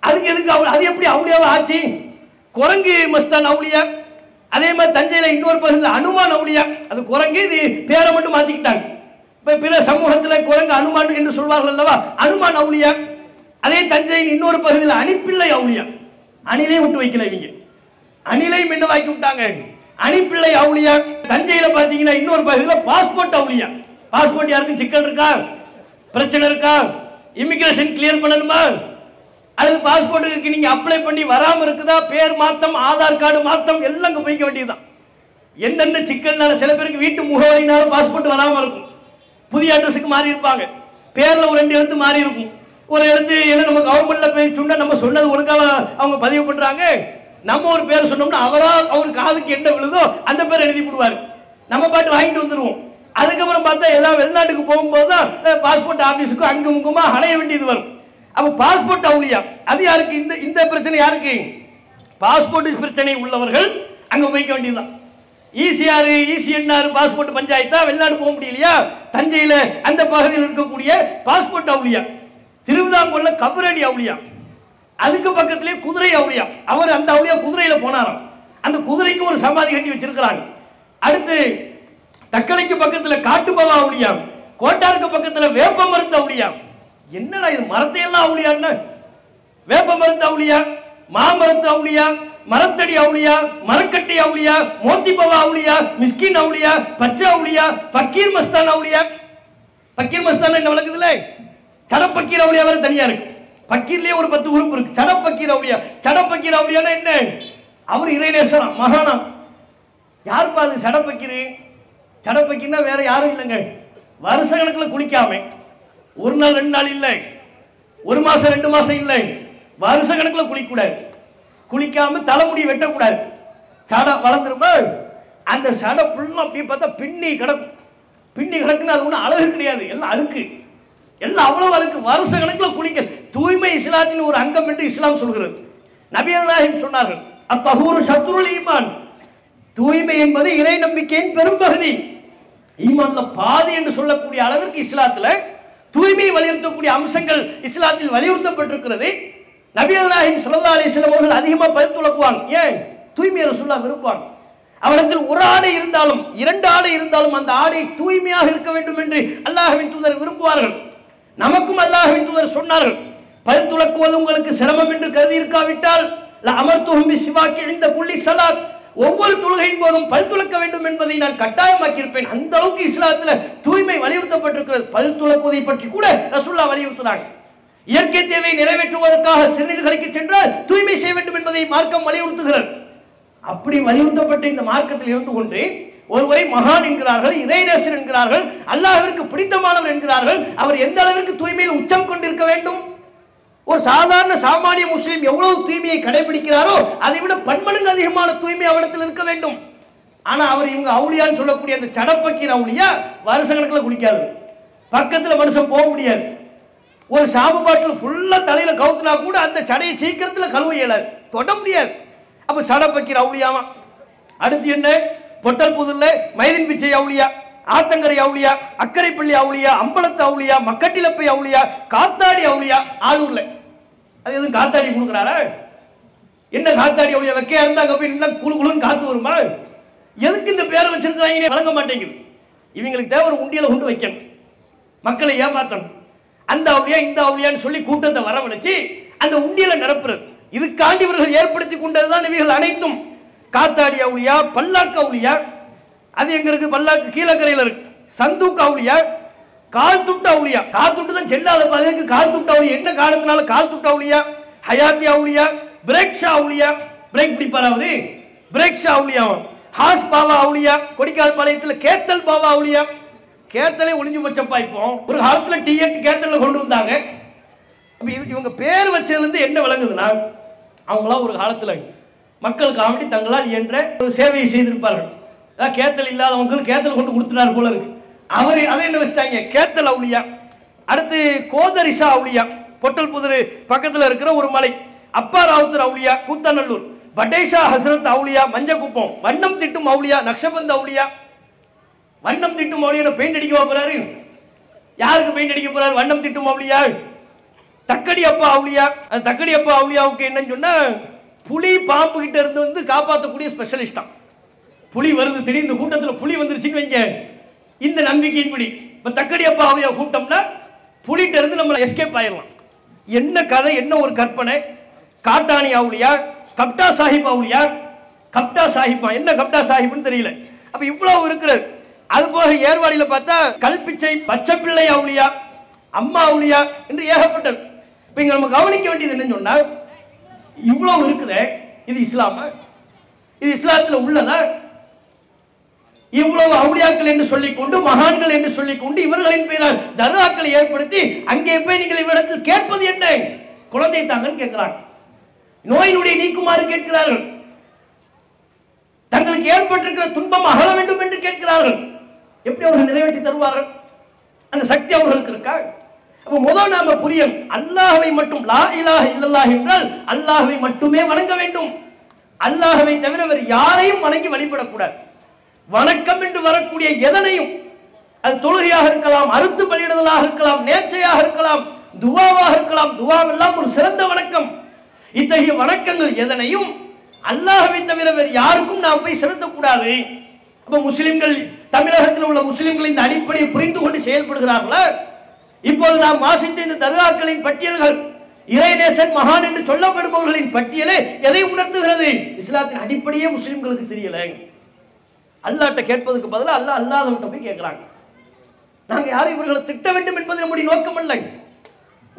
அதுக்கு எதுக்கு அவ- அது எப்படி அவுளியாவா ஆச்சு? குரங்கு மஸ்தான் அவளியா? அதே மாதிரி தஞ்சையில் இன்னொரு பகுதியில் அனுமான் அவளியா? அது குரங்கு இது பேரை மட்டும் மாற்றிக்கிட்டாங்க இப்போ பிற சமூகத்தில் குரங்கு அனுமான் என்று சொல்வார்கள் அல்லவா? அனுமான் அவுளியா? அதே தஞ்சையின் இன்னொரு பகுதியில் அணிப்பிள்ளை அவுளியா? அணிலே விட்டு வைக்கல இவங்க. அணிலையும் என்ன வாக்கி விட்டாங்க. அணிப்பிள்ளை அவுளியா? தஞ்சையில் பார்த்தீங்கன்னா இன்னொரு பகுதியில் பாஸ்போர்ட் அவுளியா? பாஸ்போர்ட் யாருக்கும் சிக்கல் இருக்கா? பிரச்சனை இருக்கா? இமிகிரேஷன் கிளியர் பண்ணணுமா? அல்லது பாஸ்போர்ட்டுக்கு நீங்க அப்ளை பண்ணி வராம இருக்குதா? பேர் மாத்தம் ஆதார் கார்டு மாத்தம் எல்லாம் அங்க போய்க்க வேண்டியதுதான். என்னென்ன சிக்கல்னால சில பேருக்கு வீட்டு முகவரினால பாஸ்போர்ட் வராம இருக்கும். புதிய அட்ரஸுக்கு மாறி இருப்பாங்க. பேர்ல ஒரு ரெண்டு எழுத்து மாறி இருக்கும். ஒரு எழுத்து என்ன நம்ம கவர்மெண்ட்ல போய் சொன்னா நம்ம சொன்னது ஒழுங்காக அவங்க பதிவு பண்றாங்க. நம்ம ஒரு பேர் சொன்னோம்னா அவரா அவர் காதுக்கு என்ன விழுதோ அந்த பேர் எழுதி போடுவாரு. நம்ம பாட்டு வாங்கிட்டு வந்துருவோம். அதுக்கப்புறம் பார்த்தா ஏதாவது வெளிநாட்டுக்கு போகும்போது தான் பாஸ்போர்ட் ஆஃபீஸுக்கும் அங்கும் இங்குமா அலைய வேண்டியது வரும். அப்போ பாஸ்போர்ட் அவுளியா? அது யாருக்கு? இந்த இந்த பிரச்சனை யாருக்கு? பாஸ்போர்ட் பிரச்சனை உள்ளவர்கள் அங்கே போய்க்க வேண்டியதுதான். ஈசிஆர் ஈசிஎன்ஆர் பாஸ்போர்ட் பஞ்சாயத்தா? வெளிநாடு போக முடியலையா? தஞ்சையில் அந்த பகுதியில் இருக்கக்கூடிய பாஸ்போர்ட் அவுளியா? திருவிதாங்கூர்ல கபரடி அவுளியா? அதுக்கு பக்கத்திலே குதிரை அவுளியா? அவர் அந்த அவுளியா குதிரையில் போனாராம். அந்த குதிரைக்கு ஒரு சமாதி கட்டி வச்சிருக்கிறாங்க. அடுத்து தக்கலைக்கு பக்கத்துல காட்டுபவா அவுளியாம். கோட்டாருக்கு பக்கத்துல வேப்ப மருந்து அவுளியாம். என்னடா இது மரத்தை எல்லாம் அவுலியான்னு வேப்ப மருந்து அவுளியா? மாமரத்து அவுளியா? மரத்தடி அவுளியா? மரக்கட்டி அவுலியா மோத்திபவா அவுளியா? மிஸ்கின் அவுளியா? பச்சை அவுளியா? ஃபக்கீர் மஸ்தான் அவுளியா? பக்கீர் மஸ்தான் என்ன விளக்குதுல? சடப்பக்கீர் அவுளியா வேற தனியா இருக்கு. பக்கீர்லயே ஒரு பத்து உறுப்பு இருக்கு. சடப்பக்கீர் அவுளியா? சடப்பக்கீர் அவுளியானா என்ன? அவர் இறைநேசனா மகானம் யாருப்பா அது சடப்பக்கீர்? கடப்பைக்குன்னா வேற யாரும் இல்லைங்க. வருஷ கணக்கில் குளிக்காம ஒரு நாள் ரெண்டு நாள் இல்லை. ஒரு மாசம் ரெண்டு மாசம் இல்லை. வருஷ கணக்கில் குளிக்கக்கூடாது குளிக்காம தலைமுடி வெட்டக்கூடாது. சடை வளர்ந்துருமா? அந்த சடை ஃபுல்லாக அப்படியே பார்த்தா பின்னி கிடக்கும். பின்னி கிடக்குன்னு அது ஒன்றும் அழகு கிடையாது. எல்லாம் அழுக்கு. எல்லாம் அவ்வளோ அழுக்கு. வருஷ கணக்கில் குளிக்க தூய்மை இஸ்லாத்தின் ஒரு அங்கம் என்று இஸ்லாம் சொல்கிறது. நபிகள் நாயகம் சொன்னார்கள் அத்தஹூரு சத்ருல் ஈமான். தூய்மை என்பது இறை நம்பிக்கையின் பெரும்பகுதி. ஈமான்ல பாதி என்று சொல்லக்கூடிய அளவிற்கு இஸ்லாத்துல தூய்மை வலியுறுத்தக்கூடிய அம்சங்கள் இஸ்லாத்தில் வலியுறுத்தப்பட்டிருக்கிறது. நபியல் நாயிம் ஸல்லல்லாஹு அலைஹி வஸல்லம் அவர்கள் அதிகமாக பரிந்துலக்குவாங்க ஏன்? தூய்மையை ரசூல்லா விரும்புவாங்க. அவரிடத்தில் ஒரு ஆடை இருந்தாலும் இரண்டு ஆடை இருந்தாலும் அந்த ஆடை தூய்மையாக இருக்க வேண்டும் என்று அல்லாஹவின் தூதர் விரும்புவார்கள். நமக்கும் அல்லாஹவின் தூதர் சொன்னார்கள் பல் உங்களுக்கு சிரமம் என்று கருதி இருக்காவிட்டால் அமர்த்துஹும் சிவாக்கி இந்த புள்ளி சலாத் ஒவ்வொரு தொழுகையின் போதும் பல் துலக்க வேண்டும் என்பதை நான் கட்டாயமாக்கியிருப்பேன். அந்த அளவுக்கு இஸ்லாத்தில் தூய்மை வலியுறுத்தப்பட்டிருக்கிறது. பல் துளக்குவதை பற்றி கூட ரசுல்லா வலியுறுத்தினாங்க இயற்கை தேவை நிறைவேற்றுவதற்காக சிறுநீர்களுக்கு சென்றால் தூய்மை செய்ய வேண்டும் என்பதை மார்க்கம் வலியுறுத்துகிறது. அப்படி வலியுறுத்தப்பட்ட இந்த மார்க்கத்தில் இருந்து கொண்டு ஒருவரை மகான் என்கிறார்கள் இறைநேசர் என்கிறார்கள் அல்லாஹிற்கு பிடித்தமானவர் என்கிறார்கள் அவர் எந்த அளவிற்கு தூய்மையில் உச்சம் கொண்டிருக்க வேண்டும்? ஒரு சாதாரண சாமானிய முஸ்லீம் எவ்வளவு தூய்மையை கடைபிடிக்கிறாரோ அதை விட பன்மடங்கு அதிகமான தூய்மை அவரிடத்தில் இருக்க வேண்டும். ஆனா அவர் இவங்க அவுளியான்னு சொல்லக்கூடிய அந்த சடப்பக்கீர் அவுளியா வருஷ கணக்கில் குடிக்காது பக்கத்தில் மனுஷன் போக முடியாது. ஒரு சாபு பாட்டில் ஃபுல்லாக தலையில் கவுத்துனா கூட அந்த சடையை சீக்கிரத்தில் கழுவ இயலாது. தொட முடியாது. அப்போ சடப்பக்கீர் அவுளியாவான் அடுத்து என்ன? பொட்டல் புதுல்ல மைதின் பிச்சை அவுளியா. ஆத்தங்கரை அவுளியா அக்கரைப்பள்ளி அவுளியா அம்பலத்து அவுளியா மக்கட்டிலப்பை அவுளியா காத்தாடி அவுளியா ஆளூர்ல அது எதுவும் காத்தாடி கொடுக்குறாரா? என்ன காத்தாடி அவுளியா? வைக்கையா இருந்தா அங்க போய் நின்னா குளு குளுன்னு காத்து வருமா? எதுக்கு இந்த பேரை வச்சிருக்கிறாங்க? வழங்க மாட்டேங்குது. இவங்களுக்கு தேவை ஒரு உண்டியலை கொண்டு வைக்கணும். மக்களை ஏமாத்தணும். அந்த அவுளியா இந்த அவுளியான்னு சொல்லி கூட்டத்தை வரவழைச்சு அந்த உண்டியலை நிரப்புறது. இதுக்காண்டி இவர்கள் ஏற்படுத்தி கொண்டதுதான் இவைகள் அனைத்தும். காத்தாடி அவுளியா பல்லாக்கு அவுளியா அது எங்க இருக்கு? பல்லாக்கு கீழக்கரையில் இருக்கு. சந்தூக் அவுளியா? கால் துட்டு அவுளியா? கால் துட்டு தான் செல்லாத அதுக்கு கால் துட்டு அவுளியா என்ன காரணத்தினால கால் துட்டு அவுளியா? ஹயாத்தி அவுளியா? பிரேக்ஷா அவுளியா? பிரேக் பிடிப்பார் அவரு? பிரேக்ஷா அவன். ஹாஸ் பாவா அவுளியா? கொடிக்கால் பாளையத்தில் கேத்தல் பாவா அவுளியா? கேத்தலே ஒளிஞ்சு வச்சப்பா இப்போ. ஒரு காலத்தில் டிஎட் கேத்தலில் கொண்டு வந்தாங்க. அப்ப இது இவங்க பேர் வச்சதுலேருந்து என்ன விளங்குதுன்னா அவங்களாம் ஒரு காலத்தில் மக்களுக்கு மக்களுக்காக தங்களால் இயன்ற ஒரு சேவையை செய்திருப்பார்கள். அதான் கேத்தல் இல்லாதவங்களுக்கு கேத்தல் கொண்டு கொடுத்துட்டார் போல இருக்கு. அவர் அதை என்ன வச்சுட்டாங்க? கேத்தல் அவுளியா. அடுத்து கோதரிசா அவுளியா. பொட்டல் புதுரு பக்கத்தில் இருக்கிற ஒரு மலை. அப்பா ராவுத்தர் அவுளியா கூத்தாநல்லூர். பட்டேஷா ஹசரத் அவுளியா மஞ்சக்குப்பம். வண்ணம் திட்டும் அவுளியா நக்ஷபந்த் அவுளியா. வண்ணம் திட்டும் அவுளியா பெயிண்ட் அடிக்க போறாரு? யாருக்கு பெயிண்ட் அடிக்க போறாரு? வண்ணம் திட்டும் அவுளியா. தக்கடி அப்பா அவுளியா. அந்த தக்கடி அப்பா அவுளியாவுக்கு என்னன்னு சொன்னா புலி பாம்பு கிட்ட இருந்து வந்து காப்பாற்றக்கூடிய ஸ்பெஷலிஸ்டான் புலி வருது திடீர்னு இந்த கூட்டத்தில் புலி வந்துருச்சுன்னு வைங்க. இந்த நம்பிக்கையின்படி இப்போ தக்கடி அப்பா கூப்பிட்டோம்னா கூட்டம்னா புலிகிட்ட இருந்து நம்மளை எஸ்கேப் ஆயிடலாம் என்ன கதை என்ன ஒரு கற்பனை? காட்டாணி அவுளியா கப்டா சாஹிப் அவுளியா கப்டா சாஹிப்பா? என்ன கப்டா சாஹிப்னு தெரியல. அப்போ இவ்வளவு இருக்கிறது. அது போக ஏர்வாடியில் பார்த்தா கல்பிச்சை பச்சை பிள்ளை அவுளியா அம்மா அவுளியா என்று ஏகப்பட்டது. இப்போ இங்கே நம்ம கவனிக்க வேண்டியது என்னன்னு சொன்னால் இவ்வளவு இருக்குதே. இது இஸ்லாமா? இது இஸ்லாத்தில் உள்ளதா? இவ்வளவு அவுளியாக்கள் என்று சொல்லிக்கொண்டு மகான்கள் என்று சொல்லிக்கொண்டு இவர்களின் பெயரால் தர்காக்களை ஏற்படுத்தி அங்கே போய் நீங்கள் இவ்விடத்தில் கேட்பது என்ன? குழந்தை தாங்கன்னு கேட்கிறாங்க நோயினுடைய நீக்குமாறு கேட்கிறார்கள். தங்களுக்கு ஏற்பட்டிருக்கிற துன்பம் அகல வேண்டும் என்று கேட்கிறார்கள். எப்படி அவர்கள் நிறைவேற்றி தருவார்கள்? அந்த சக்தி அவர்களுக்கு இருக்கா? அப்ப முதல் நாம புரியும் அல்லாஹவை மட்டும் லா இலாக இல்லல்லாஹ் என்றால் அல்லாஹவை மட்டுமே வணங்க வேண்டும். அல்லாஹவை தவிர வேறு யாரையும் வணங்கி வழிபடக்கூடாது. வணக்கம் என்று வரக்கூடிய எதனையும் அது தொழுகையாக இருக்கலாம் அறுத்து பலியிடுதலாக இருக்கலாம் நேர்ச்சையாக இருக்கலாம் துவாவாக இருக்கலாம் துவாவெல்லாம் ஒரு சிறந்த வணக்கம். இத்தகைய வணக்கங்கள் எதனையும் அல்லாஹவை தவிர வேறு யாருக்கும் நாம் போய் செலுத்தக்கூடாது. அப்ப முஸ்லிம்கள் தமிழகத்தில் உள்ள முஸ்லிம்கள் இந்த அடிப்படையை புரிந்து கொண்டு செயல்படுகிறார்களா? இப்போது நாம் வாசித்த இந்த தர்காக்களின் பட்டியல்கள் இறைநேசன் மகான் என்று சொல்லப்படுபவர்களின் பட்டியலே எதை உணர்த்துகிறது? இஸ்லாத்தின் அடிப்படையே முஸ்லிம்களுக்கு தெரியலை. அல்லாட்ட கேட்பதற்கு பதிலாக அல்லாஹ் அல்லாதவன்ட்ட போய் கேட்குறாங்க. நாங்கள் யாரும் இவர்களை திட்ட வேண்டும் என்பது நம்முடைய நோக்கம் உண்மையில்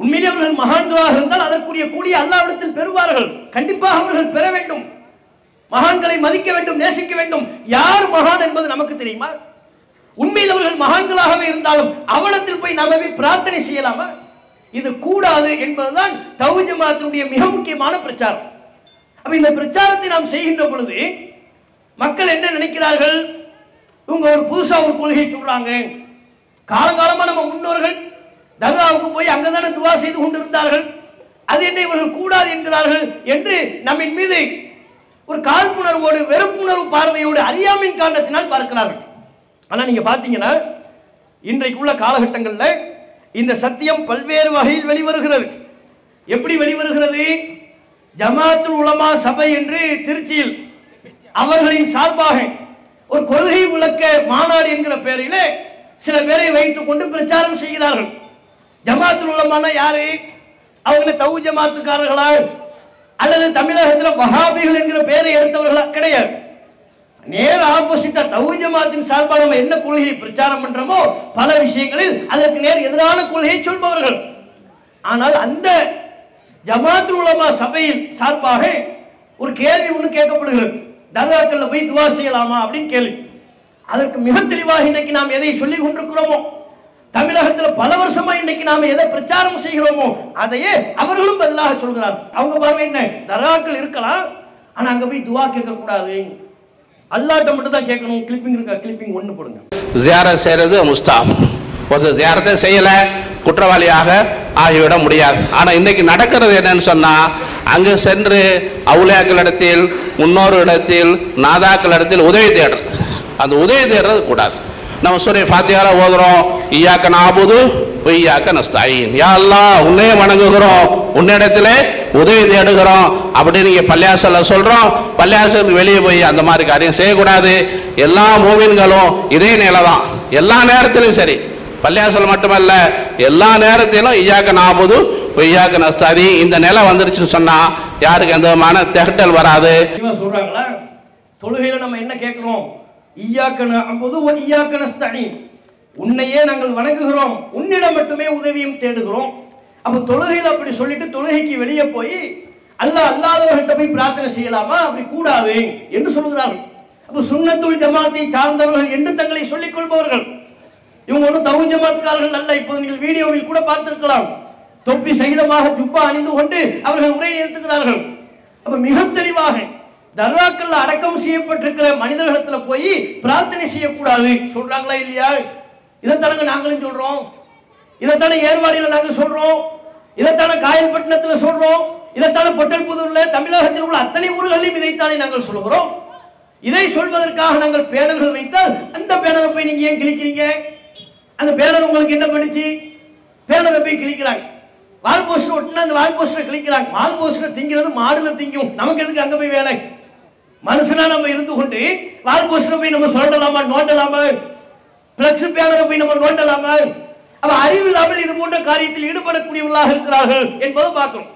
உண்மையிலே அவர்கள் மகான்களாக இருந்தால் அதற்குரிய கூடிய அல்லாவிடத்தில் பெறுவார்கள். கண்டிப்பாக அவர்கள் பெற வேண்டும். மகான்களை மதிக்க வேண்டும் நேசிக்க வேண்டும். யார் மகான் என்பது நமக்கு தெரியுமா? உண்மையில் அவர்கள் மகான்களாகவே இருந்தாலும் அவனத்தில் போய் நாம போய் பிரார்த்தனை செய்யலாமா? இது கூடாது என்பதுதான் தௌஜமாத்தினுடைய மிக முக்கியமான பிரச்சாரம். அப்ப இந்த பிரச்சாரத்தை நாம் செய்கின்ற பொழுது மக்கள் என்ன நினைக்கிறார்கள்? இவங்க ஒரு புதுசா ஒரு கொள்கையை சொல்றாங்க. காலங்காலமா நம்ம முன்னோர்கள் தர்காவுக்கு போய் அங்கதானே துவா செய்து கொண்டிருந்தார்கள். அது என்ன இவர்கள் கூடாது என்கிறார்கள் என்று நம்மின் மீது ஒரு காழ்ப்புணர்வோடு வெறுப்புணர்வு பார்வையோடு அறியாமையின் காரணத்தினால் பார்க்கிறார்கள். ஆனா நீங்க பாத்தீங்கன்னா இன்றைக்கு உள்ள காலகட்டங்களில் இந்த சத்தியம் பல்வேறு வகையில் வெளிவருகிறது. எப்படி வெளிவருகிறது? ஜமாத்து உலமா சபை என்று திருச்சியில் அவர்களின் சார்பாக ஒரு கொள்கை விளக்க மாநாடு என்கிற பெயரிலே சில பேரை வைத்துக் கொண்டு பிரச்சாரம் செய்கிறார்கள். ஜமாத்தில் உள்ளமான யாரு? அவங்க தவு ஜமாத்துக்காரர்களா? அல்லது தமிழகத்தில் வகாபிகள் என்கிற பெயரை எடுத்தவர்களா? கிடையாது. நேர் ஆப்போசிட்டா தவு ஜமாத்தின் சார்பாக நம்ம என்ன கொள்கையை பிரச்சாரம் பண்றோமோ பல விஷயங்களில் அதற்கு நேர் எதிரான கொள்கையை சொல்பவர்கள். ஆனால் அந்த ஜமாத்துல் உலமா சபையில் சார்பாக ஒரு கேள்வி ஒன்று கேட்கப்படுகிறது. தர்காக்கள்ல போய் துவா செய்யலாமா அப்படின்னு கேள்வி. அதற்கு மிக தெளிவாக இன்னைக்கு நாம் எதை சொல்லிக் கொண்டிருக்கிறோமோ தமிழகத்தில் பல வருஷமா இன்னைக்கு நாம எதை பிரச்சாரம் செய்கிறோமோ அதையே அவர்களும் பதிலாக சொல்கிறார் அவங்க பார்வை என்ன? தர்காக்கள் இருக்கலாம் ஆனா அங்க போய் துவா கேட்க கூடாது. அல்லாட்ட மட்டும் தான் கேட்கணும். கிளிப்பிங் இருக்கா? கிளிப்பிங் ஒன்று போடுங்க. ஜியாரா செய்யறது முஸ்தாப் ஒரு ஜியாரத்தை செய்யலை? குற்றவாளியாக ஆகிவிட முடியாது. ஆனால் இன்னைக்கு நடக்கிறது என்னன்னு சொன்னால் அங்கே சென்று அவுளியாக்களிடத்தில் முன்னோர்களிடத்தில் நாதாக்களிடத்தில் உதவி தேடுறது. அந்த உதவி தேடுறது கூடாது. நம்ம சூரிய ஃபாத்தியார ஓதுறோம் ஈயாக்க நாபுது பொய்யாக்க நஸ்தாயின். யா அல்லாஹ் உன்னையே வணங்குகிறோம் உன்னிடத்துல உதவி தேடுகிறோம் அப்படின்னு நீங்கள் பள்ளியாசல சொல்கிறோம் பள்ளியாசலுக்கு வெளியே போய் அந்த மாதிரி காரியம் செய்யக்கூடாது. எல்லா மூவின்களும் இதே நிலை தான் எல்லா நேரத்திலும் சரி. பள்ளியாசல் மட்டுமல்ல எல்லா நேரத்திலும் ஐயாக்க நாபுது ஒய்யாக்க நஸ்தாதி இந்த நிலை வந்துருச்சுன்னு சொன்னா யாருக்கு எந்த விதமான திகட்டல் வராது. இவன் சொல்றாங்களா? தொழுகையில நம்ம என்ன கேட்கிறோம்? ஈயாக்கன அப்போது ஒரு ஈயாக்கன ஸ்தனீன் உன்னையே நாங்கள் வணங்குகிறோம். உன்னிடம் மட்டுமே உதவியும் தேடுகிறோம். அப்போ தொழுகையில் அப்படி சொல்லிட்டு தொழுகைக்கு வெளியே போய் அல்ல அல்லாதவர்கிட்ட போய் பிரார்த்தனை செய்யலாமா? அப்படி கூடாது என்று சொல்கிறார்கள் அப்போ சுண்ணத்துள் ஜமாத்தை சார்ந்தவர்கள் என்று தங்களை சொல்லிக் கொள்பவர்கள். இவங்க ஒன்றும் தவு ஜமாத்காரர்கள் அல்ல. இப்போது நீங்கள் வீடியோவில் கூட பார்த்திருக்கலாம். தொப்பி சகிதமாக ஜுப்பா அணிந்து கொண்டு அவர்கள் உரை நிறுத்துகிறார்கள் அப்ப மிக தெளிவாக தர்வாக்கள் அடக்கம் செய்யப்பட்டிருக்கிற மனிதர்களிடத்துல போய் பிரார்த்தனை செய்யக்கூடாது. சொல்றாங்களா இல்லையா? இதைத்தானங்க நாங்களும் சொல்றோம். இதைத்தானே ஏர்வாடியில நாங்கள் சொல்றோம். இதைத்தானே காயல்பட்டினத்தில் சொல்றோம். இதைத்தானே பொட்டல்புதூர்ல தமிழகத்தில் உள்ள அத்தனை ஊர்களிலும் இதைத்தானே நாங்கள் சொல்கிறோம் இதை சொல்வதற்காக நாங்கள் பேனர்கள் வைத்தால் அந்த பேனரை போய் நீங்க ஏன் கிழிக்கிறீங்க? அந்த பேனர் உங்களுக்கு என்ன பண்ணுச்சு? பேனரை போய் கிழிக்கிறாங்க. வால் போஸ்டர் ஒட்டினா அந்த வால் போஸ்டரை கிழிக்கிறாங்க. வால் போஸ்டர் திங்கிறது மாடுல திங்கும். நமக்கு எதுக்கு அங்க போய் வேலை? மனுஷனா நம்ம இருந்து கொண்டு வால் போஸ்டரை போய் நம்ம சொல்லலாமா நோண்டலாமா? பிளக்ஸ் பேனரை போய் நம்ம நோண்டலாமா? அவ அறிவில்லாமல் இது போன்ற காரியத்தில் ஈடுபடக்கூடியவர்களாக இருக்கிறார்கள் என்பதை பார்க்கணும்.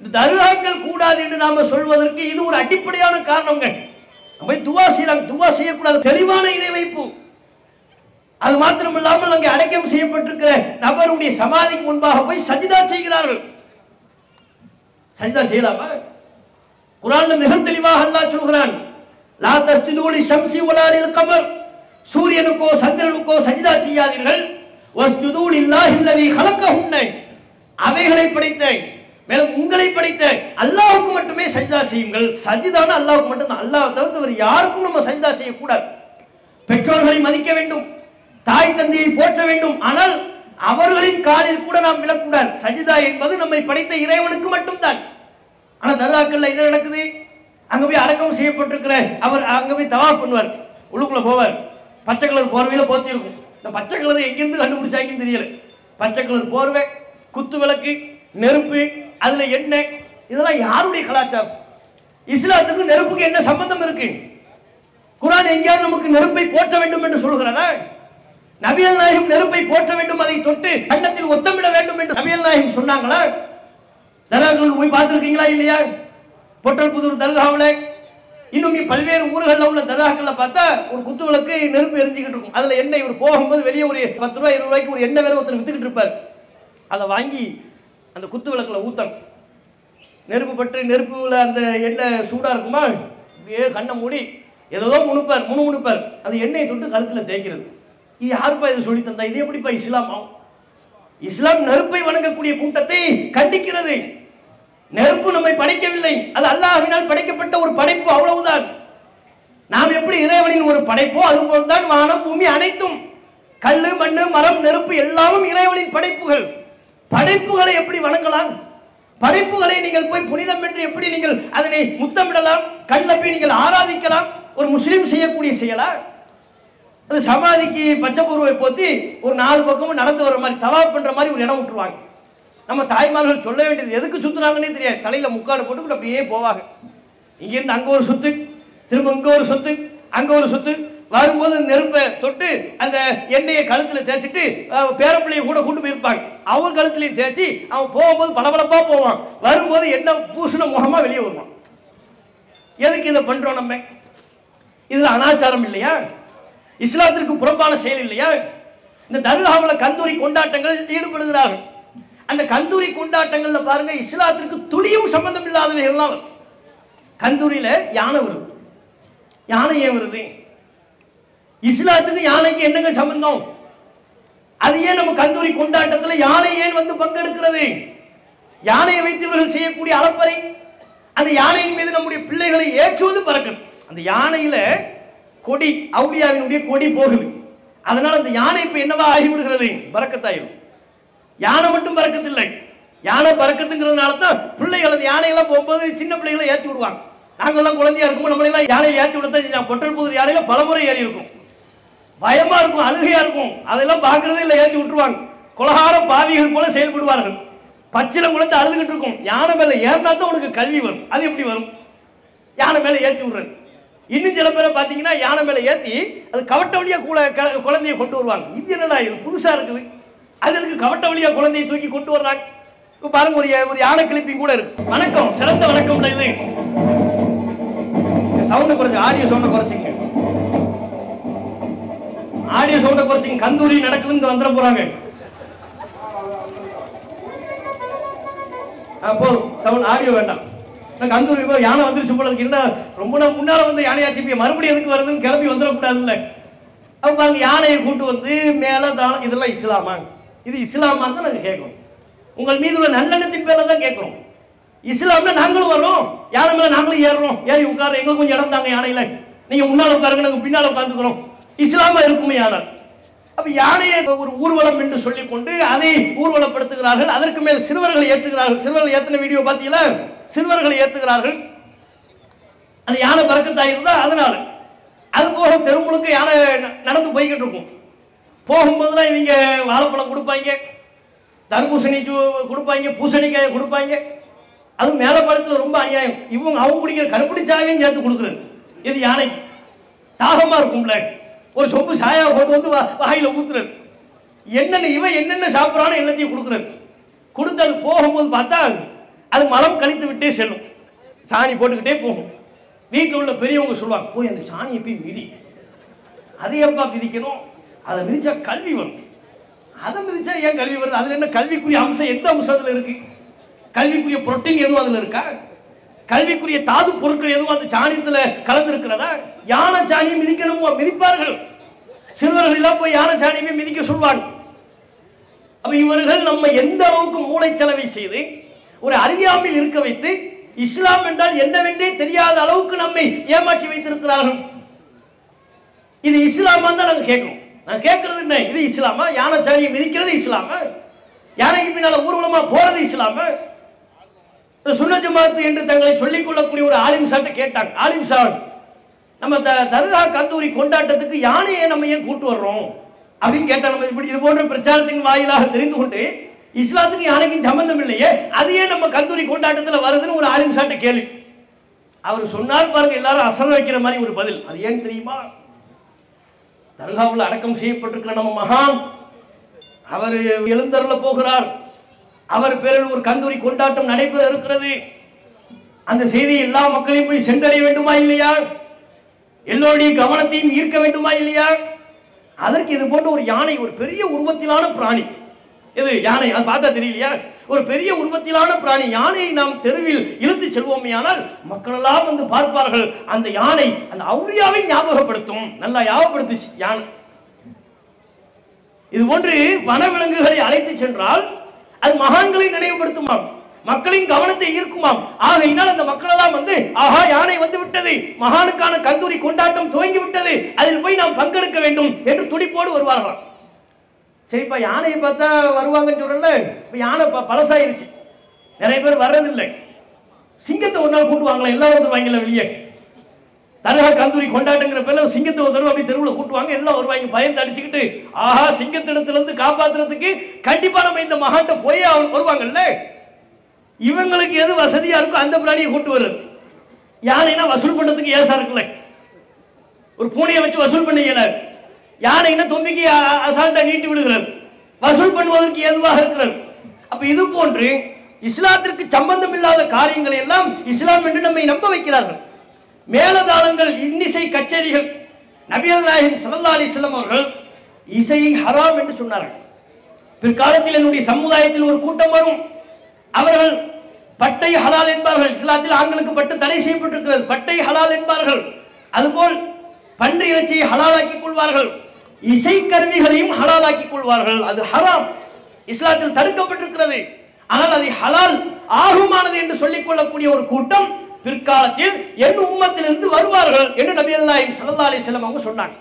இந்த தருகாக்கள் கூடாது என்று நாம சொல்வதற்கு இது ஒரு அடிப்படையான காரணங்கள். நம்ம போய் துவா செய்யலாம். துவா செய்யக்கூடாது. தெளிவான இணை வைப்பு அது மாத்திரம் இல்லாமல் அங்கே அடக்கம் செய்யப்பட்டிருக்கிற நபருடைய சமாதிக்கு முன்பாக போய் சஜிதா செய்கிறார்கள். சஜிதா செய்யலாமா? குரான்ல மிக தெளிவாக அல்லாஹ் சொல்கிறான் லா தஸ்ஜுதூலி ஷம்சி வலாலில் கமர். சூரியனுக்கோ சந்திரனுக்கோ சஜிதா செய்யாதீர்கள். வஸ்ஜுதூ லில்லாஹி இல்லதி ஹலக்கஹுன்ன அவைகளை படைத்தேன் மேலும் உங்களை படைத்த அல்லாஹ்வுக்கு மட்டுமே சஜிதா செய்யுங்கள். சஜிதான அல்லாஹ்வுக்கு மட்டும்தான். அல்லாஹ் தவிர்த்து வேறு யாருக்கும் நம்ம சஜிதா செய்யக்கூடாது. பெற்றோர்களை மதிக்க வேண்டும். தாய் தந்தையை போற்ற வேண்டும். ஆனால் அவர்களின் காலில் கூட நாம் விழக்கூடாது. சஜிதா என்பது நம்மை படைத்த இறைவனுக்கு மட்டும்தான். ஆனால் தர்காக்கள்ல என்ன நடக்குது? அங்க போய் அடக்கம் செய்யப்பட்டிருக்கிற அவர் அங்க போய் தவா பண்ணுவார். உள்ளுக்குள்ள போவார். பச்சை கலர் போர்வையில போத்தி இருக்கும் இந்த பச்சை கலர் எங்கிருந்து கண்டுபிடிச்சாங்கன்னு தெரியல. பச்சை கலர் போர்வை குத்து விளக்கு நெருப்பு அதுல எண்ணெய். இதெல்லாம் யாருடைய கலாச்சாரம்? இஸ்லாத்துக்கு நெருப்புக்கு என்ன சம்பந்தம் இருக்கு? குரான் எங்கேயாவது நமக்கு நெருப்பை போற்ற வேண்டும் என்று சொல்கிறதா நபியல் நாயகம் நெருப்பை போற்ற வேண்டும் அதை தொட்டு கண்டத்தில் ஒத்தமிட வேண்டும் என்று நபியல் நாயகம் சொன்னாங்களா? தர்காக்களுக்கு போய் பார்த்துருக்கீங்களா இல்லையா? பொட்டல்புதூர் தர்காவில். இன்னும் பல்வேறு ஊர்களில் உள்ள தர்காக்களில் பார்த்தா ஒரு குத்து விளக்கு நெருப்பு எரிஞ்சுக்கிட்டு இருக்கும். அதில் எண்ணெய் இவர் போகும்போது வெளியே ஒரு பத்து ரூபாய் இருபது ரூபாய்க்கு ஒரு எண்ணெய் வேற ஒருத்தர் வித்துக்கிட்டு இருப்பார். அதை வாங்கி அந்த குத்து விளக்கில் ஊத்தம் நெருப்பு பட்டு நெருப்புல அந்த எண்ணெய் சூடாக இருக்குமா? அப்படியே கண்ணை மூடி ஏதோ முணுப்பார் முணு முணுப்பார் அந்த எண்ணெயை தொட்டு கழுத்தில் தேய்க்கிறது. இது யாருப்பா இதை சொல்லி தந்தா? இது எப்படிப்பா இஸ்லாம்? ஆகும் இஸ்லாம் நெருப்பை வணங்கக்கூடிய கூட்டத்தை கண்டிக்கிறது. நெருப்பு நம்மை படைக்கவில்லை. அது அல்லாஹினால் படைக்கப்பட்ட ஒரு படைப்பு அவ்வளவுதான். நாம் எப்படி இறைவனின் ஒரு படைப்போ அதுபோல் தான் வானம் பூமி அனைத்தும். கல் மண்ணு மரம் நெருப்பு எல்லாமும் இறைவனின் படைப்புகள். படைப்புகளை எப்படி வணங்கலாம்? படைப்புகளை நீங்கள் போய் புனிதம் என்று எப்படி நீங்கள் அதனை முத்தமிடலாம்? கண்ணில் போய் நீங்கள் ஆராதிக்கலாம்? ஒரு முஸ்லீம் செய்யக்கூடிய செயலா? அது சமாதிக்கு பச்சை பூர்வை போத்தி ஒரு நாலு பக்கமும் நடந்து வர மாதிரி தவா பண்ற மாதிரி ஒரு இடம் விட்டுருவாங்க. நம்ம தாய்மார்கள் சொல்ல வேண்டியது எதுக்கு சுத்துனாங்கன்னே தெரியாது. தலையில முக்காடு போட்டு அப்படியே போவாங்க. இங்கிருந்து அங்க ஒரு சொத்து திரும்ப இங்க ஒரு சொத்து அங்க ஒரு சுத்து. வரும்போது நெருப்பை தொட்டு அந்த எண்ணெயை கழுத்துல தேய்ச்சிட்டு பேரப்பிள்ளையை கூட கூட்டு போயிருப்பாங்க. அவர் கழுத்துலையும் தேய்ச்சி அவன் போகும்போது பளபளப்பாக போவான். வரும்போது என்ன பூசின முகமா வெளியே வருவான். எதுக்கு இதை பண்றோம் நம்ம? இதுல அனாச்சாரம் இல்லையா? இஸ்லாத்திற்கு புறம்பான செயல் இல்லையா? இந்த தர்காவில் கந்தூரி கொண்டாட்டங்கள் ஈடுபடுகிறார்கள். அந்த கந்தூரி கொண்டாட்டங்கள்ல பாருங்க இஸ்லாத்திற்கு துளியும் சம்பந்தம் இல்லாதவைகள் எல்லாம் வரும். கந்தூரியில யானை வருது. யானை ஏன் வருது? இஸ்லாத்துக்கு யானைக்கு என்னங்க சம்பந்தம்? அது ஏன் நம்ம கந்தூரி கொண்டாட்டத்தில் யானை ஏன் வந்து பங்கெடுக்கிறது? யானையை வைத்து இவர்கள் செய்யக்கூடிய அளப்பறை அந்த யானையின் மீது நம்முடைய பிள்ளைகளை ஏற்றுவது பறக்குது அந்த யானையில கொடி அவுளியாவினுடைய கொடி போகுது. அதனால அந்த யானை இப்ப என்னவா ஆகிவிடுகிறது? பறக்கத்தாயிரும். யானை மட்டும் பறக்கத்தில்லை. யானை பறக்கத்துங்கிறதுனால தான் பிள்ளைகள் அந்த யானையெல்லாம் போகும்போது சின்ன பிள்ளைகளை ஏற்றி விடுவாங்க. நாங்கள்லாம் குழந்தையா இருக்கும்போது நம்மளெல்லாம் யானையை ஏற்றி விடுத்தா பொட்டல் பொட்டல் யானையில் யானையில பலமுறை ஏறி இருக்கும். பயமா இருக்கும் அழுகையா இருக்கும். அதெல்லாம் பார்க்கறதே இல்லை ஏற்றி விட்டுருவாங்க. குலகார பாவிகள் போல செயல்படுவார்கள். பச்சில குழந்தை அழுதுகிட்டு இருக்கும். யானை மேலே ஏறினா தான் உனக்கு கல்வி வரும். அது எப்படி வரும்? யானை மேலே ஏற்றி விடுறேன் இன்னும் சில பேரை பார்த்தீங்கன்னா யானை மேலே ஏற்றி அது கவட்ட வழியா கூட க- குழந்தையை கொண்டு வருவாங்க. இது என்னடா இது? புதுசா இருக்குது. அது அதுக்கு கவட்ட வழியா குழந்தையை தூக்கி கொண்டு வர்றாங்க? இப்போ பாருங்க ஒரு ஒரு யானை கிளிப்பிங் கூட இருக்கு. வணக்கம். சிறந்த வணக்கம் இது. சவுண்டை குறைச்சி ஆடியோ சவுண்டை குறைச்சிங்க. ஆடியோ சவுண்டை குறைச்சிங்க. கந்தூரி நடக்குதுன்னு வந்துட போறாங்க. ஆ, போதும். சவுண்ட் ஆடியோ வேண்டாம். நான் கந்தூரி இப்போ யானை வந்துருச்சு போல இருக்கு. என்ன ரொம்ப நாள் முன்னால வந்து யானையாச்சு இப்போ மறுபடியும் எதுக்கு வருதுன்னு கிளம்பி வந்துடக்கூடாதுல்ல? அப்போ பாருங்க யானையை கூட்டு வந்து மேலே தானம் இதெல்லாம் இஸ்லாமா? இது இஸ்லாமா தான் நாங்கள் கேட்குறோம். உங்கள் மீது உள்ள நல்லெண்ணத்தின் பேரில் தான் கேட்குறோம். இஸ்லாம்ல நாங்களும் வர்றோம். யானை மேலே நாங்களும் ஏறுறோம். ஏறி உட்கார எங்களுக்கு கொஞ்சம் இடம் தாங்க யானையில். நீங்கள் முன்னால் உட்காருங்க நாங்கள் பின்னால் உட்காந்துக்கிறோம் இஸ்லாமா இருக்குமே யானை அப்ப யானையை ஒரு ஊர்வலம் என்று சொல்லிக் கொண்டு அதை ஊர்வலப்படுத்துகிறார்கள். அதற்கு மேல் சிறுவர்களை ஏற்றுகிறார்கள். சிறுவர்கள் ஏற்றின வீடியோ பார்த்தீங்களா சிறுவர்களை ஏற்றுகிறார்கள் அந்த யானை பறக்கத்தாயிருந்தா அதனால. அது போக தெருமுழுக்க யானை ந- நடந்து போய்கிட்டு இருக்கும் போகும்போதுலாம் இவங்க வாழைப்பழம் கொடுப்பாங்க. தர்பூசணி ஜூ- கொடுப்பாங்க. பூசணிக்காயை கொடுப்பாங்க. அது மேலப்படத்தில் ரொம்ப அநியாயம். இவங்க அவங்க குடிக்கிற கருப்பிடி சாவையும் சேர்த்து கொடுக்குறது. இது யானைக்கு. தாகமாக இருக்கும்ல. ஒரு சொம்பு சாயாவை கொண்டு வந்து வா- வாயில ஊத்துறது. என்னென்ன இவன் என்னென்ன சாப்பிட்றானோ எல்லாத்தையும் கொடுக்குறது. கொடுத்து அது போகும்போது பார்த்தா அது மலம் கழித்து விட்டே செல்லும். சாணி போட்டுக்கிட்டே போகும். வீட்டில் உள்ள பெரியவங்க சொல்லுவாங்க போய் அந்த சாணியை போய் மிதி. அதை எப்பா மிதிக்கணும்? அதை மிதிச்சா கல்வி வரும். அதை மிதிச்சா ஏன் கல்வி வருது? அதில் என்ன கல்விக்குரிய அம்சம் எந்த அம்சத்தில் இருக்கு? கல்விக்குரிய புரோட்டீன் எதுவும் அதில் இருக்கா? கல்விக்குரிய தாது பொருட்கள் எதுவும் அந்த சாணியத்தில் கலந்து இருக்கிறதா யானை சாணியை மிதிக்கணும்? மிதிப்பார்கள். சிறுவர்கள் எல்லாம் போய் யானை சாணியுமே மிதிக்க சொல்வாங்க. அப்ப இவர்கள் நம்ம எந்த அளவுக்கு மூளைச்சலவை செய்து ஒரு அறியாமையில் இருக்க வைத்து இஸ்லாம் என்றால் என்னவென்றே தெரியாத அளவுக்கு நம்மை ஏமாற்றி வைத்திருக்கிறார்கள். இது இஸ்லாமா தான் நாங்கள் கேட்கணும் நான் கேட்கறது என்ன? இது இஸ்லாமா? யானை சாணியை மிதிக்கிறது இஸ்லாமா? யானைக்கு பின்னால ஊர்வலமா போறது இஸ்லாமா? இந்த சுன்ன ஜமாத்து என்று தங்களை சொல்லிக் கொள்ளக்கூடிய ஒரு ஆலிம் சாட்டை கேட்டாங்க. ஆலிம் சார் நம்ம த தர்கா கந்தூரி கொண்டாட்டத்துக்கு யானையை நம்ம ஏன் கூட்டு வர்றோம்? அப்படின்னு கேட்டா நம்ம இப்படி இது போன்ற பிரச்சாரத்தின் வாயிலாக தெரிந்து கொண்டு இஸ்லாத்துக்கு யானைக்கும் சம்பந்தம் இல்லையே அது ஏன் நம்ம கந்தூரி கொண்டாட்டத்தில் வருதுன்னு ஒரு ஆலிம் சாட்டை கேள்வி அவர் சொன்னார் பாருங்க எல்லாரும் அசல் வைக்கிற மாதிரி ஒரு பதில். அது ஏன் தெரியுமா? தர்காவில் அடக்கம் செய்யப்பட்டிருக்கிற நம்ம மகான் அவர் எழுந்தருள போகிறார். அவர் பேரில் ஒரு கந்தூரி கொண்டாட்டம் நடைபெற இருக்கிறது. அந்த செய்தி எல்லா மக்களையும் போய் சென்றடைய வேண்டுமா இல்லையா? எல்லோருடைய கவனத்தையும் ஈர்க்க வேண்டுமா இல்லையா? அதற்கு இது போன்ற ஒரு யானை ஒரு பெரிய உருவத்திலான பிராணி. எது யானை? அது பார்த்தா தெரியலையா? ஒரு பெரிய உருவத்திலான பிராணி. யானையை நாம் தெருவில் இழுத்து செல்வோமே ஆனால் மக்கள் வந்து பார்ப்பார்கள் அந்த யானை அந்த அவுளியாவை ஞாபகப்படுத்தும். நல்லா ஞாபகப்படுத்துச்சு யானை. இது போன்று வனவிலங்குகளை அழைத்து சென்றால் அது மகான்களை நினைவுபடுத்துமாம். மக்களின் கவனத்தை ஈர்க்குமாம். ஆகையினால் அந்த மக்கள் எல்லாம் வந்து ஆஹா யானை வந்து விட்டது. மகானுக்கான கந்தூரி கொண்டாட்டம் துவங்கி விட்டது. அதில் போய் நாம் பங்கெடுக்க வேண்டும் என்று துடிப்போடு வருவார்களாம். சரிப்பா யானையை பார்த்தா வருவாங்கன்னு சொல்றல இப்ப யானை ப- பழசாயிருச்சு. நிறைய பேர் வர்றதில்லை. சிங்கத்தை ஒரு நாள் கூட்டுவாங்களா எல்லாரும் வந்துருவாங்கல்ல வெளியே. தரகா கந்தூரி கொண்டாட்டங்கிற பேர்ல சிங்கத்தை ஒரு தடவை அப்படி தெருவில் கூட்டுவாங்க. எல்லாம் வருவாங்க. பயந்து அடிச்சுக்கிட்டு ஆஹா சிங்கத்திடத்துல இருந்து காப்பாத்துறதுக்கு கண்டிப்பா நம்ம இந்த மகாண்ட போய் அவங்க வருவாங்கல்ல? இவங்களுக்கு எது வசதியா இருக்கோ அந்த பிராணியை கூட்டு வர்றது. யானைனா வசூல் பண்றதுக்கு ஏசா இருக்குல்ல? ஒரு பூனையை வச்சு வசூல் பண்ண இயலாது. யானைனா தொம்பிக்கு அசால்ட்டா நீட்டி விடுகிறது. வசூல் பண்ணுவதற்கு ஏதுவாக இருக்கிறது. அப்ப இது போன்று இஸ்லாத்திற்கு சம்பந்தம் இல்லாத காரியங்களை எல்லாம் இஸ்லாம் என்று நம்மை நம்ப வைக்கிறார்கள். மேலதாளங்கள் இன்னிசை கச்சேரிகள். நபியல் நாயகம் சல்லா அலிஸ்லாம் அவர்கள் இசையை ஹராம் என்று சொன்னார்கள். பிற்காலத்தில் என்னுடைய சமுதாயத்தில் ஒரு கூட்டம் வரும். அவர்கள் பட்டை ஹலால் என்பார்கள். இஸ்லாத்தில் ஆண்களுக்கு பட்டு தடை செய்யப்பட்டிருக்கிறது. பட்டை ஹலால் என்பார்கள். அதுபோல் பன்றி இறைச்சியை ஹலாலாக்கிக் கொள்வார்கள். இசைக்கருவிகளையும் ஹலாலாக்கிக் கொள்வார்கள். அது ஹராம். இஸ்லாத்தில் தடுக்கப்பட்டிருக்கிறது. ஆனால் அதை ஹலால் ஆகுமானது என்று சொல்லிக் கொள்ளக்கூடிய ஒரு கூட்டம் பிற்காலத்தில் என் உம்மத்திலிருந்து வருவார்கள் என்று நபி அல்லாஹிம் சல்லா அலிஸ்லாம் அவங்க சொன்னாங்க.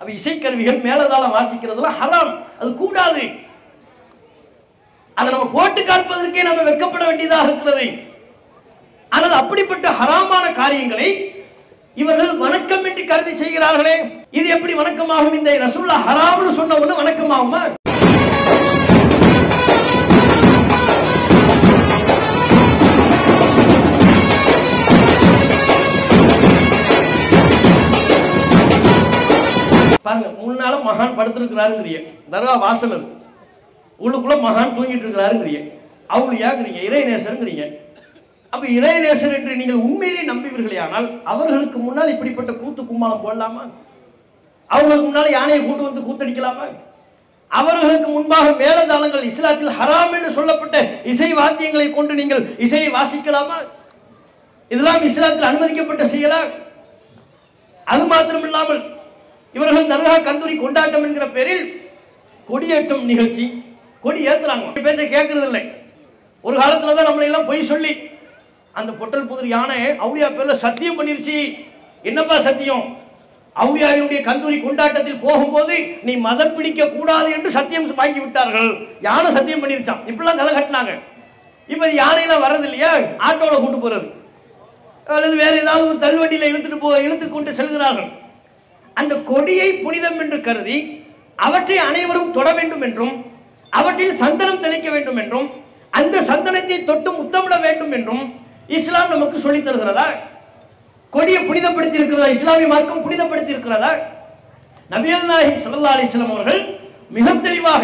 அப்ப இசைக்கருவிகள் மேலதாளம் வாசிக்கிறதுலாம் ஹராம் அது கூடாது. அதை நம்ம போட்டு காண்பதற்கே நம்ம வெட்கப்பட வேண்டியதாக இருக்கிறது. ஆனால் அப்படிப்பட்ட ஹராமான காரியங்களை இவர்கள் வணக்கம் என்று கருதி செய்கிறார்களே. இது எப்படி வணக்கமாகும்? இந்த ரசுல்லா ஹராம்னு சொன்ன ஒன்று வணக்கமாகுமா? பாருங்க முன்னால மகான் படுத்திருக்கிறாருங்கிறிய. தர்கா வாசல் இருக்கு. உள்ளுக்குள்ள மகான் தூங்கிட்டு இருக்கிறாருங்கிறிய அவுளியாங்கிறீங்க இறைநேசருங்கிறீங்க அப்ப இறைநேசர் என்று நீங்கள் உண்மையிலே நம்புவீர்களே ஆனால் அவர்களுக்கு முன்னால் இப்படிப்பட்ட கூத்து கும்மாளம் போடலாமா? அவர்களுக்கு முன்னால் யானையை கூட்டு வந்து கூத்தடிக்கலாமா? அவர்களுக்கு முன்பாக மேலதாளங்கள் இஸ்லாத்தில் ஹராம் என்று சொல்லப்பட்ட இசை வாத்தியங்களை கொண்டு நீங்கள் இசையை வாசிக்கலாமா? இதெல்லாம் இஸ்லாத்தில் அனுமதிக்கப்பட்ட செய்யலாம் அது மாத்திரமில்லாமல் இவர்கள் தர்கா கந்தூரி கொண்டாட்டம் என்கிற பேரில் கொடியேற்றம் நிகழ்ச்சி கொடி ஏத்துறாங்க. பேச்ச கேட்கறது இல்லை ஒரு காலத்துல தான் நம்மளை எல்லாம் பொய் சொல்லி அந்த பொட்டல் புதிர் யானை அவுளியா பேர்ல சத்தியம் பண்ணிருச்சு. என்னப்பா சத்தியம்? அவுளியாவினுடைய கந்தூரி கொண்டாட்டத்தில் போகும்போது நீ மதம் பிடிக்க கூடாது என்று சத்தியம் வாங்கி விட்டார்கள். யானை சத்தியம் பண்ணிருச்சான் இப்படிலாம் கதை கட்டினாங்க. இப்போ யானையெல்லாம் வர்றது இல்லையா ஆட்டோவில் கூட்டு போறது. அல்லது வேற ஏதாவது ஒரு தள்ளுவண்டியில் இழுத்துட்டு போ இழுத்து கொண்டு செல்கிறார்கள். அந்த கொடியை புனிதம் என்று கருதி அவற்றை அனைவரும் தொட வேண்டும் என்றும் அவற்றில் சந்தனம் தெளிக்க வேண்டும் என்றும் அந்த சந்தனத்தை தொட்டு முத்தமிட வேண்டும் என்றும் இஸ்லாம் நமக்கு சொல்லித் தருகிறதா? கொடியை புனிதப்படுத்தி இருக்கிறதா இஸ்லாமிய மார்க்கம் புனிதப்படுத்தி இருக்கிறதா நபியல் நாயகம் சல்லா அலிஸ்லாம் அவர்கள் மிக தெளிவாக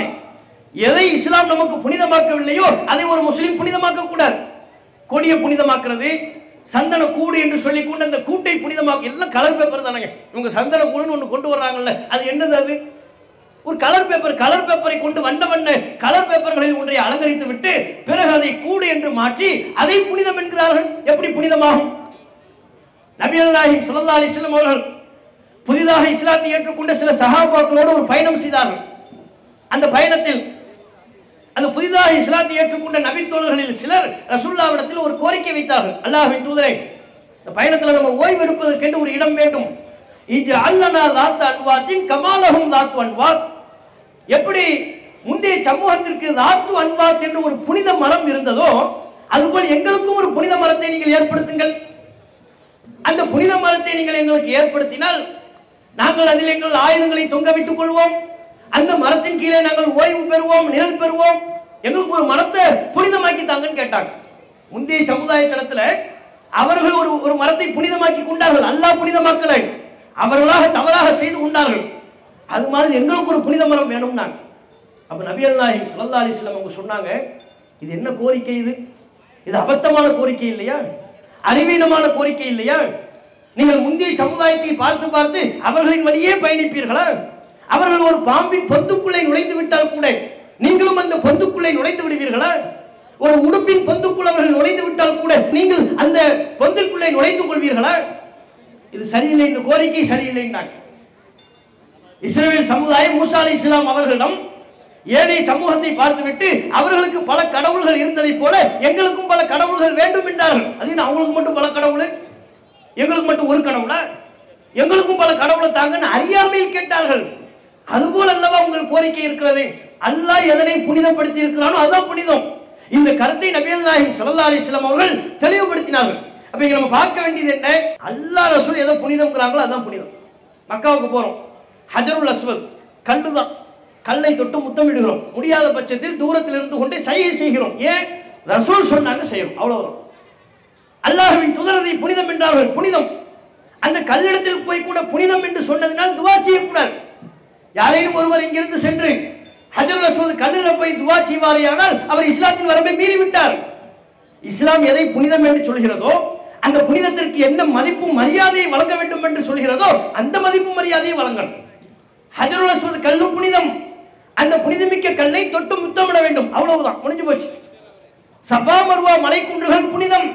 எதை இஸ்லாம் நமக்கு புனிதமாக்கவில்லையோ அதை ஒரு முஸ்லீம் புனிதமாக்க கூடாது. கொடியை புனிதமாக்குறது சந்தன கூடு என்று சொல்லி கொண்டு அந்த கூட்டை புனிதமாக எல்லாம் கலர் பேப்பர் தானங்க. இவங்க சந்தன கூடுன்னு ஒன்று கொண்டு வர்றாங்கல்ல அது என்னது அது? ஒரு கலர் பேப்பர் கலர் பேப்பரை கொண்டு வண்ண வண்ண கலர் பேப்பர்களில் ஒன்றை அலங்கரித்து விட்டு பிறகு அதை கூடு என்று மாற்றி அதை புனிதம் என்கிறார்கள். எப்படி புனிதமாகும்? நபி அல்லாஹிம் ஸல்லல்லாஹு அலைஹி அவர்கள் புதிதாக இஸ்லாத்தை ஏற்றுக்கொண்ட சில சகாபாக்களோடு ஒரு பயணம் செய்தார்கள். அந்த பயணத்தில் அந்த புதிதாக இஸ்லாத்தை ஏற்றுக்கொண்ட நபித்தோழர்களில் சிலர் ரசுல்லாவிடத்தில் ஒரு கோரிக்கை வைத்தார்கள். அல்லாஹின் தூதரே இந்த பயணத்தில் நம்ம ஓய்வு எடுப்பதற்கென்று ஒரு இடம் வேண்டும். இது அல்லனா தாத்து அன்வாத்தின் கமாலகம் தாத்து அன்வாத். எப்படி முந்தைய சமூகத்திற்கு தாத்து அன்வாத் என்று ஒரு புனித மரம் இருந்ததோ அதுபோல் எங்களுக்கும் ஒரு புனித மரத்தை நீங்கள் ஏற்படுத்துங்கள். அந்த புனித மரத்தை நீங்கள் எங்களுக்கு ஏற்படுத்தினால் நாங்கள் அதில் எங்கள் ஆயுதங்களை தொங்க விட்டுக் கொள்வோம். அந்த மரத்தின் கீழே நாங்கள் ஓய்வு பெறுவோம் நிழல் பெறுவோம். எங்களுக்கு ஒரு மரத்தை புனிதமாக்கி தாங்கன்னு கேட்டாங்க. முந்தைய சமுதாயத்திடத்துல அவர்கள் ஒரு ஒரு மரத்தை புனிதமாக்கி கொண்டார்கள். அல்லாஹ் புனிதமாக்கலை அவர்களாக தவறாக செய்து கொண்டார்கள். அது மாதிரி எங்களுக்கு ஒரு புனித மரம் வேணும்னாங்க அப்ப நபி அல்லாஹிம் ஸல்லல்லாஹு அலிஸ்லாம் அவங்க சொன்னாங்க இது என்ன கோரிக்கை இது? இது அபத்தமான கோரிக்கை இல்லையா? அறிவீனமான கோரிக்கை இல்லையா? நீங்கள் முந்தைய சமுதாயத்தை பார்த்து பார்த்து அவர்களின் வழியே பயணிப்பீர்களா? அவர்கள் ஒரு பாம்பின் பொந்துக்குள்ளே நுழைந்து விட்டால் கூட நீங்களும் அந்த பொந்துக்குள்ளே நுழைந்து விடுவீர்களா? ஒரு உடுப்பின் பொந்துக்குள் அவர்கள் நுழைந்து விட்டால் கூட நீங்கள் அந்த பொந்துக்குள்ளே நுழைந்து கொள்வீர்களா? இது சரியில்லை இந்த கோரிக்கை சரியில்லை இஸ்ரேல் சமுதாயம் மூசா அலி இஸ்லாம் அவர்களிடம் ஏனைய சமூகத்தை பார்த்துவிட்டு அவர்களுக்கு பல கடவுள்கள் இருந்ததைப் போல எங்களுக்கும் பல கடவுள்கள் வேண்டும் என்றார்கள். அது அவங்களுக்கு மட்டும் பல கடவுள்? எங்களுக்கு மட்டும் ஒரு கடவுளா? எங்களுக்கும் பல கடவுளை தாங்கன்னு அறியாமையில் கேட்டார்கள். அதுபோல் அல்லவா உங்கள் கோரிக்கை இருக்கிறது? அல்லாஹ் எதனை புனிதப்படுத்தி இருக்கிறானோ அதான் புனிதம். இந்த கருத்தை நபியல் நாயகம் சல்லா அலிஸ்லாம் அவர்கள் தெளிவுபடுத்தினார்கள். அப்ப இங்க நம்ம பார்க்க வேண்டியது என்ன? அல்லாஹ் ரசூல் எதோ புனிதம்ங்கிறாங்களோ அதான் புனிதம். மக்காவுக்கு போறோம். ஹஜருல் அஸ்வத் கல்லு தான் கல்லை தொட்டு முத்தமிடுகிறோம். முடியாத பட்சத்தில் தூரத்தில் இருந்து கொண்டே சைகை செய்கிறோம். ஏன்? ரசூல் சொன்னாங்க செய்யணும். அவ்வளவுதான். அல்லாஹ்வின் துதரதை புனிதம் என்றார்கள். புனிதம். அந்த கல்லிடத்தில் போய் கூட புனிதம் என்று சொன்னதினால் துவா செய்யக்கூடாது. யாரேனும் ஒருவர் இங்கிருந்து சென்று ஹஜருல் அஸ்வத் கல்லில் போய் துவா செய்வாரையானால் அவர் இஸ்லாத்தின் வரம்பை மீறி விட்டார் இஸ்லாம் எதை புனிதம் என்று சொல்கிறதோ அந்த புனிதத்திற்கு என்ன மதிப்பு மரியாதையை வழங்க வேண்டும் என்று சொல்கிறதோ அந்த மதிப்பு மரியாதையை வழங்கணும். ஹஜருல் அஸ்வத் கல்லு புனிதம். அந்த புனிதமிக்க கல்லை தொட்டு முத்தமிட வேண்டும். அவ்வளவுதான். முடிஞ்சு போச்சு. சஃபா மருவா மலைக்குன்றுகள் புனிதம்.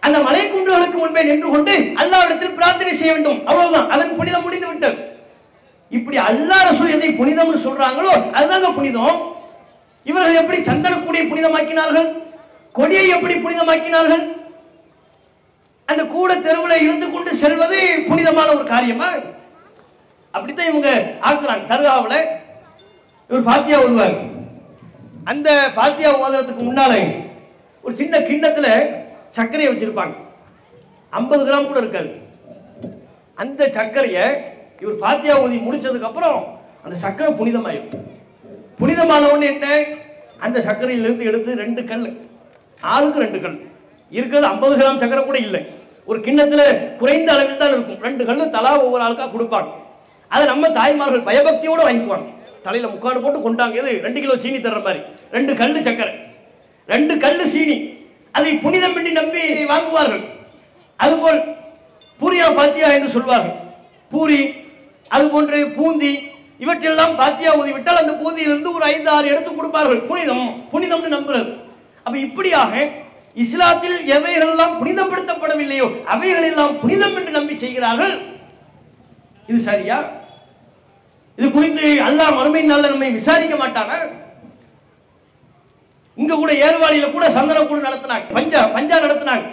அந்த மலை குன்றுகளுக்கு முன்பே நின்று கொண்டு அல்லாவிடத்தில் பிரார்த்தனை செய்ய வேண்டும். அவ்வளவுதான். அதன் புனிதம் முடிந்து விட்டது. இப்படி அல்லா ரசூல் எதை புனிதம்னு சொல்றாங்களோ அதுதாங்க புனிதம். இவர்கள் எப்படி சந்தனக்கூடிய புனிதமாக்கினார்கள்? கொடியை எப்படி புனிதமாக்கினார்கள்? அந்த கூட தெருவில் இருந்து கொண்டு செல்வது புனிதமான ஒரு காரியமா? அப்படித்தான் இவங்க ஆக்குறாங்க. தர்காவில் இவர் ஃபாத்தியா ஓதுவார். அந்த ஃபாத்தியா ஓதுறதுக்கு முன்னால ஒரு சின்ன கிண்ணத்தில் சர்க்கரையை வச்சிருப்பாங்க. ஐம்பது கிராம் கூட இருக்காது. அந்த சர்க்கரையை இவர் ஃபாத்தியா ஊதி முடிச்சதுக்கு அப்புறம் அந்த சக்கரை புனிதமாயிடும் புனிதமான ஒண்ணு என்ன? அந்த சர்க்கரையிலிருந்து எடுத்து ரெண்டு கல் ஆளுக்கு ரெண்டு கல். இருக்கிறது ஐம்பது கிராம் சக்கரை கூட இல்லை. ஒரு கிண்ணத்துல குறைந்த அளவில் தான் இருக்கும். ரெண்டு கல் தலா ஒவ்வொரு ஆளுக்கா கொடுப்பாங்க. அதை நம்ம தாய்மார்கள் பயபக்தியோடு வாங்கிக்குவாங்க. தலையில முக்காடு போட்டு கொண்டாங்க இது ரெண்டு கிலோ சீனி தர்ற மாதிரி. ரெண்டு கல் சக்கரை ரெண்டு கல் சீனி. அதை புனிதம் பண்ணி நம்பி வாங்குவார்கள். அதுபோல் பூரியா பாத்தியா என்று சொல்வார்கள். பூரி அது போன்ற பூந்தி இவற்றெல்லாம் பாத்தியா ஊதி விட்டால் அந்த பூந்தியிலிருந்து ஒரு ஐந்து ஆறு எடுத்து கொடுப்பார்கள். புனிதம் புனிதம்னு நம்புறது. அப்ப இப்படியாக இஸ்லாத்தில் எவைகளெல்லாம் புனிதப்படுத்தப்படவில்லையோ அவைகளெல்லாம் புனிதம் என்று நம்பி செய்கிறார்கள்? இது சரியா? இது குறித்து அல்லாஹ் மறுமை நாளில் நம்மை விசாரிக்க மாட்டானா? இங்க கூட ஏர்வாளியில கூட சந்தன கூடு நடத்தினாங்க. பஞ்சா பஞ்சா நடத்தினாங்க.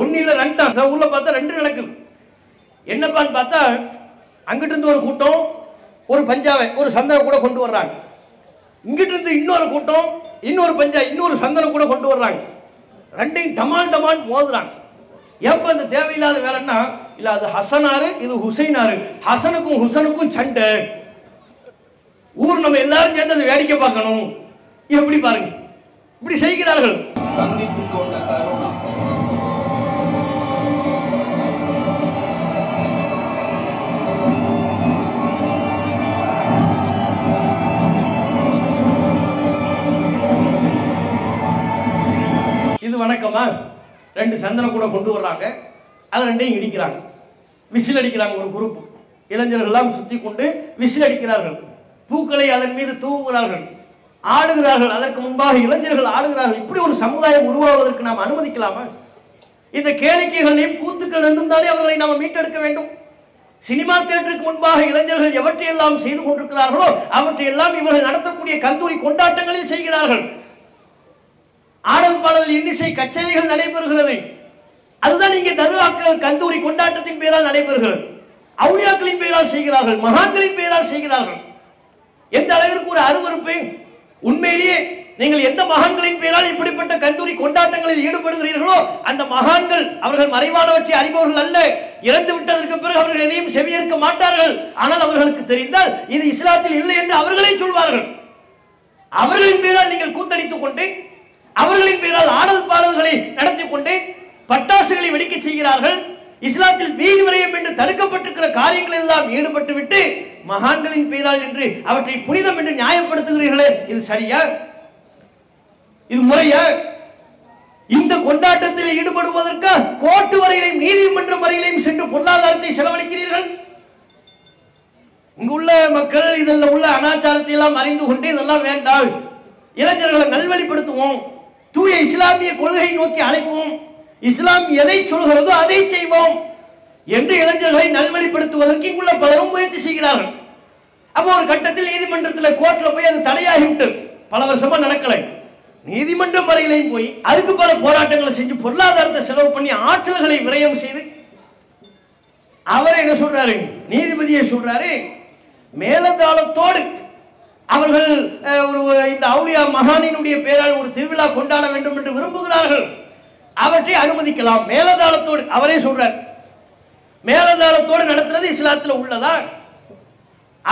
ஒன்னு இல்ல ரெண்டா சில ஊர்ல பார்த்தா ரெண்டு நடக்குது. என்னப்பான்னு பார்த்தா அங்கிட்டு இருந்து ஒரு கூட்டம் ஒரு பஞ்சாவை ஒரு சந்தனம் கூட கொண்டு வர்றாங்க. இங்கிட்டு இருந்து இன்னொரு கூட்டம் இன்னொரு பஞ்சா இன்னொரு சந்தனம் கூட கொண்டு வர்றாங்க. ரெண்டையும் டமால் டமால் மோதுறாங்க. எப்ப அந்த தேவையில்லாத வேலைன்னா இல்ல அது ஹசனாரு இது ஹுசைனாரு. ஹசனுக்கும் ஹுசனுக்கும் சண்டை. ஊர் நம்ம எல்லாரும் சேர்ந்து அதை வேடிக்கை பார்க்கணும். எப்படி பாருங்க. இப்படி செய்கிறார்கள். சந்தித்துக் கொண்ட தருணம். இது ரெண்டு சந்தனம் கூட கொண்டு வர்றாங்க. அதை ரெண்டையும் இடிக்கிறாங்க. விசில் அடிக்கிறாங்க ஒரு குரூப் இளைஞர்கள் எல்லாம் சுத்தி கொண்டு விசில் அடிக்கிறார்கள். பூக்களை அதன் மீது தூவுகிறார்கள். ஆடுகிறார்கள். அதற்கு முன்பாக இளைஞர்கள் ஆடுகிறார்கள். இப்படி ஒரு சமுதாயம் உருவாவதற்கு நாம் அனுமதிக்கலாமா? இந்த கேளிக்கைகளையும் கூத்துக்கள் இருந்தும் தானே அவர்களை நாம் மீட்டெடுக்க வேண்டும். சினிமா தியேட்டருக்கு முன்பாக இளைஞர்கள் எவற்றையெல்லாம் செய்து கொண்டிருக்கிறார்களோ அவற்றையெல்லாம் இவர்கள் நடத்தக்கூடிய கந்தூரி கொண்டாட்டங்களில் செய்கிறார்கள். ஆடல் பாடல் இன்னிசை கச்சேரிகள் நடைபெறுகிறது. அதுதான் இங்கே தருவாக்கள் கந்தூரி கொண்டாட்டத்தின் பெயரால் நடைபெறுகிறது. அவுளியாக்களின் பெயரால் செய்கிறார்கள் மகான்களின் பெயரால் செய்கிறார்கள். எந்த அளவிற்கு ஒரு அருவறுப்பு உண்மையிலேயே நீங்கள் எந்த மகான்களின் பெயரால் இப்படிப்பட்ட கந்தூரி கொண்டாட்டங்களில் ஈடுபடுகிறீர்களோ அந்த மகான்கள் அவர்கள் மறைவானவற்றை அறிபவர்கள் அல்ல. இறந்து விட்டதற்கு பிறகு அவர்கள் எதையும் செவியேற்க மாட்டார்கள். ஆனால் அவர்களுக்கு தெரிந்தால் இது இஸ்லாத்தில் இல்லை என்று அவர்களே சொல்வார்கள். அவர்களின் பேரால் நீங்கள் கூத்தடித்துக் கொண்டு அவர்களின் பெயரால் ஆடல் பாடல்களை நடத்தி கொண்டு பட்டாசுகளை வெடிக்க செய்கிறார்கள். இஸ்லாத்தில் வீண் விரயம் என்று தடுக்கப்பட்டிருக்கிற காரியங்கள் எல்லாம் ஈடுபட்டு விட்டு மகான்களின் பெயரால் என்று அவற்றை புனிதம் என்று நியாயப்படுத்துகிறீர்களே இது சரியா? இது முறையா? இந்த கொண்டாட்டத்தில் ஈடுபடுவதற்கு கோர்ட்டு வரையிலையும் நீதிமன்றம் வரையிலையும் சென்று பொருளாதாரத்தை செலவழிக்கிறீர்கள்? இங்கு உள்ள மக்கள் இதில் உள்ள அனாச்சாரத்தை எல்லாம் அறிந்து கொண்டு இதெல்லாம் வேண்டாம். இளைஞர்களை நல்வழிப்படுத்துவோம். தூய இஸ்லாமிய கொள்கை நோக்கி அழைப்போம். இஸ்லாம் எதை சொல்கிறதோ அதை செய்வோம் என்று இளைஞர்களை நல்வழிப்படுத்துவதற்கு இங்குள்ள பலரும் முயற்சி செய்கிறார்கள். அப்போ ஒரு கட்டத்தில் நீதிமன்றத்தில் கோர்ட்டில் போய் அது தடையாகிவிட்டது பல வருஷமா நடக்கலை. நீதிமன்றம் வரையிலையும் போய் அதுக்கு பல போராட்டங்களை செஞ்சு பொருளாதாரத்தை செலவு பண்ணி ஆற்றல்களை விரயம் செய்து அவர் என்ன சொல்றாரு? நீதிபதியை சொல்றாரு மேலதாளத்தோடு அவர்கள் ஒரு ஒரு இந்த அவுளியா மகானினுடைய பேரால் ஒரு திருவிழா கொண்டாட வேண்டும் என்று விரும்புகிறார்கள். அவற்றை அனுமதிக்கலாம். மேலதாளத்தோடு அவரே சொல்றார். மேலதாளத்தோடு நடத்துறது இஸ்லாத்தில் உள்ளதா?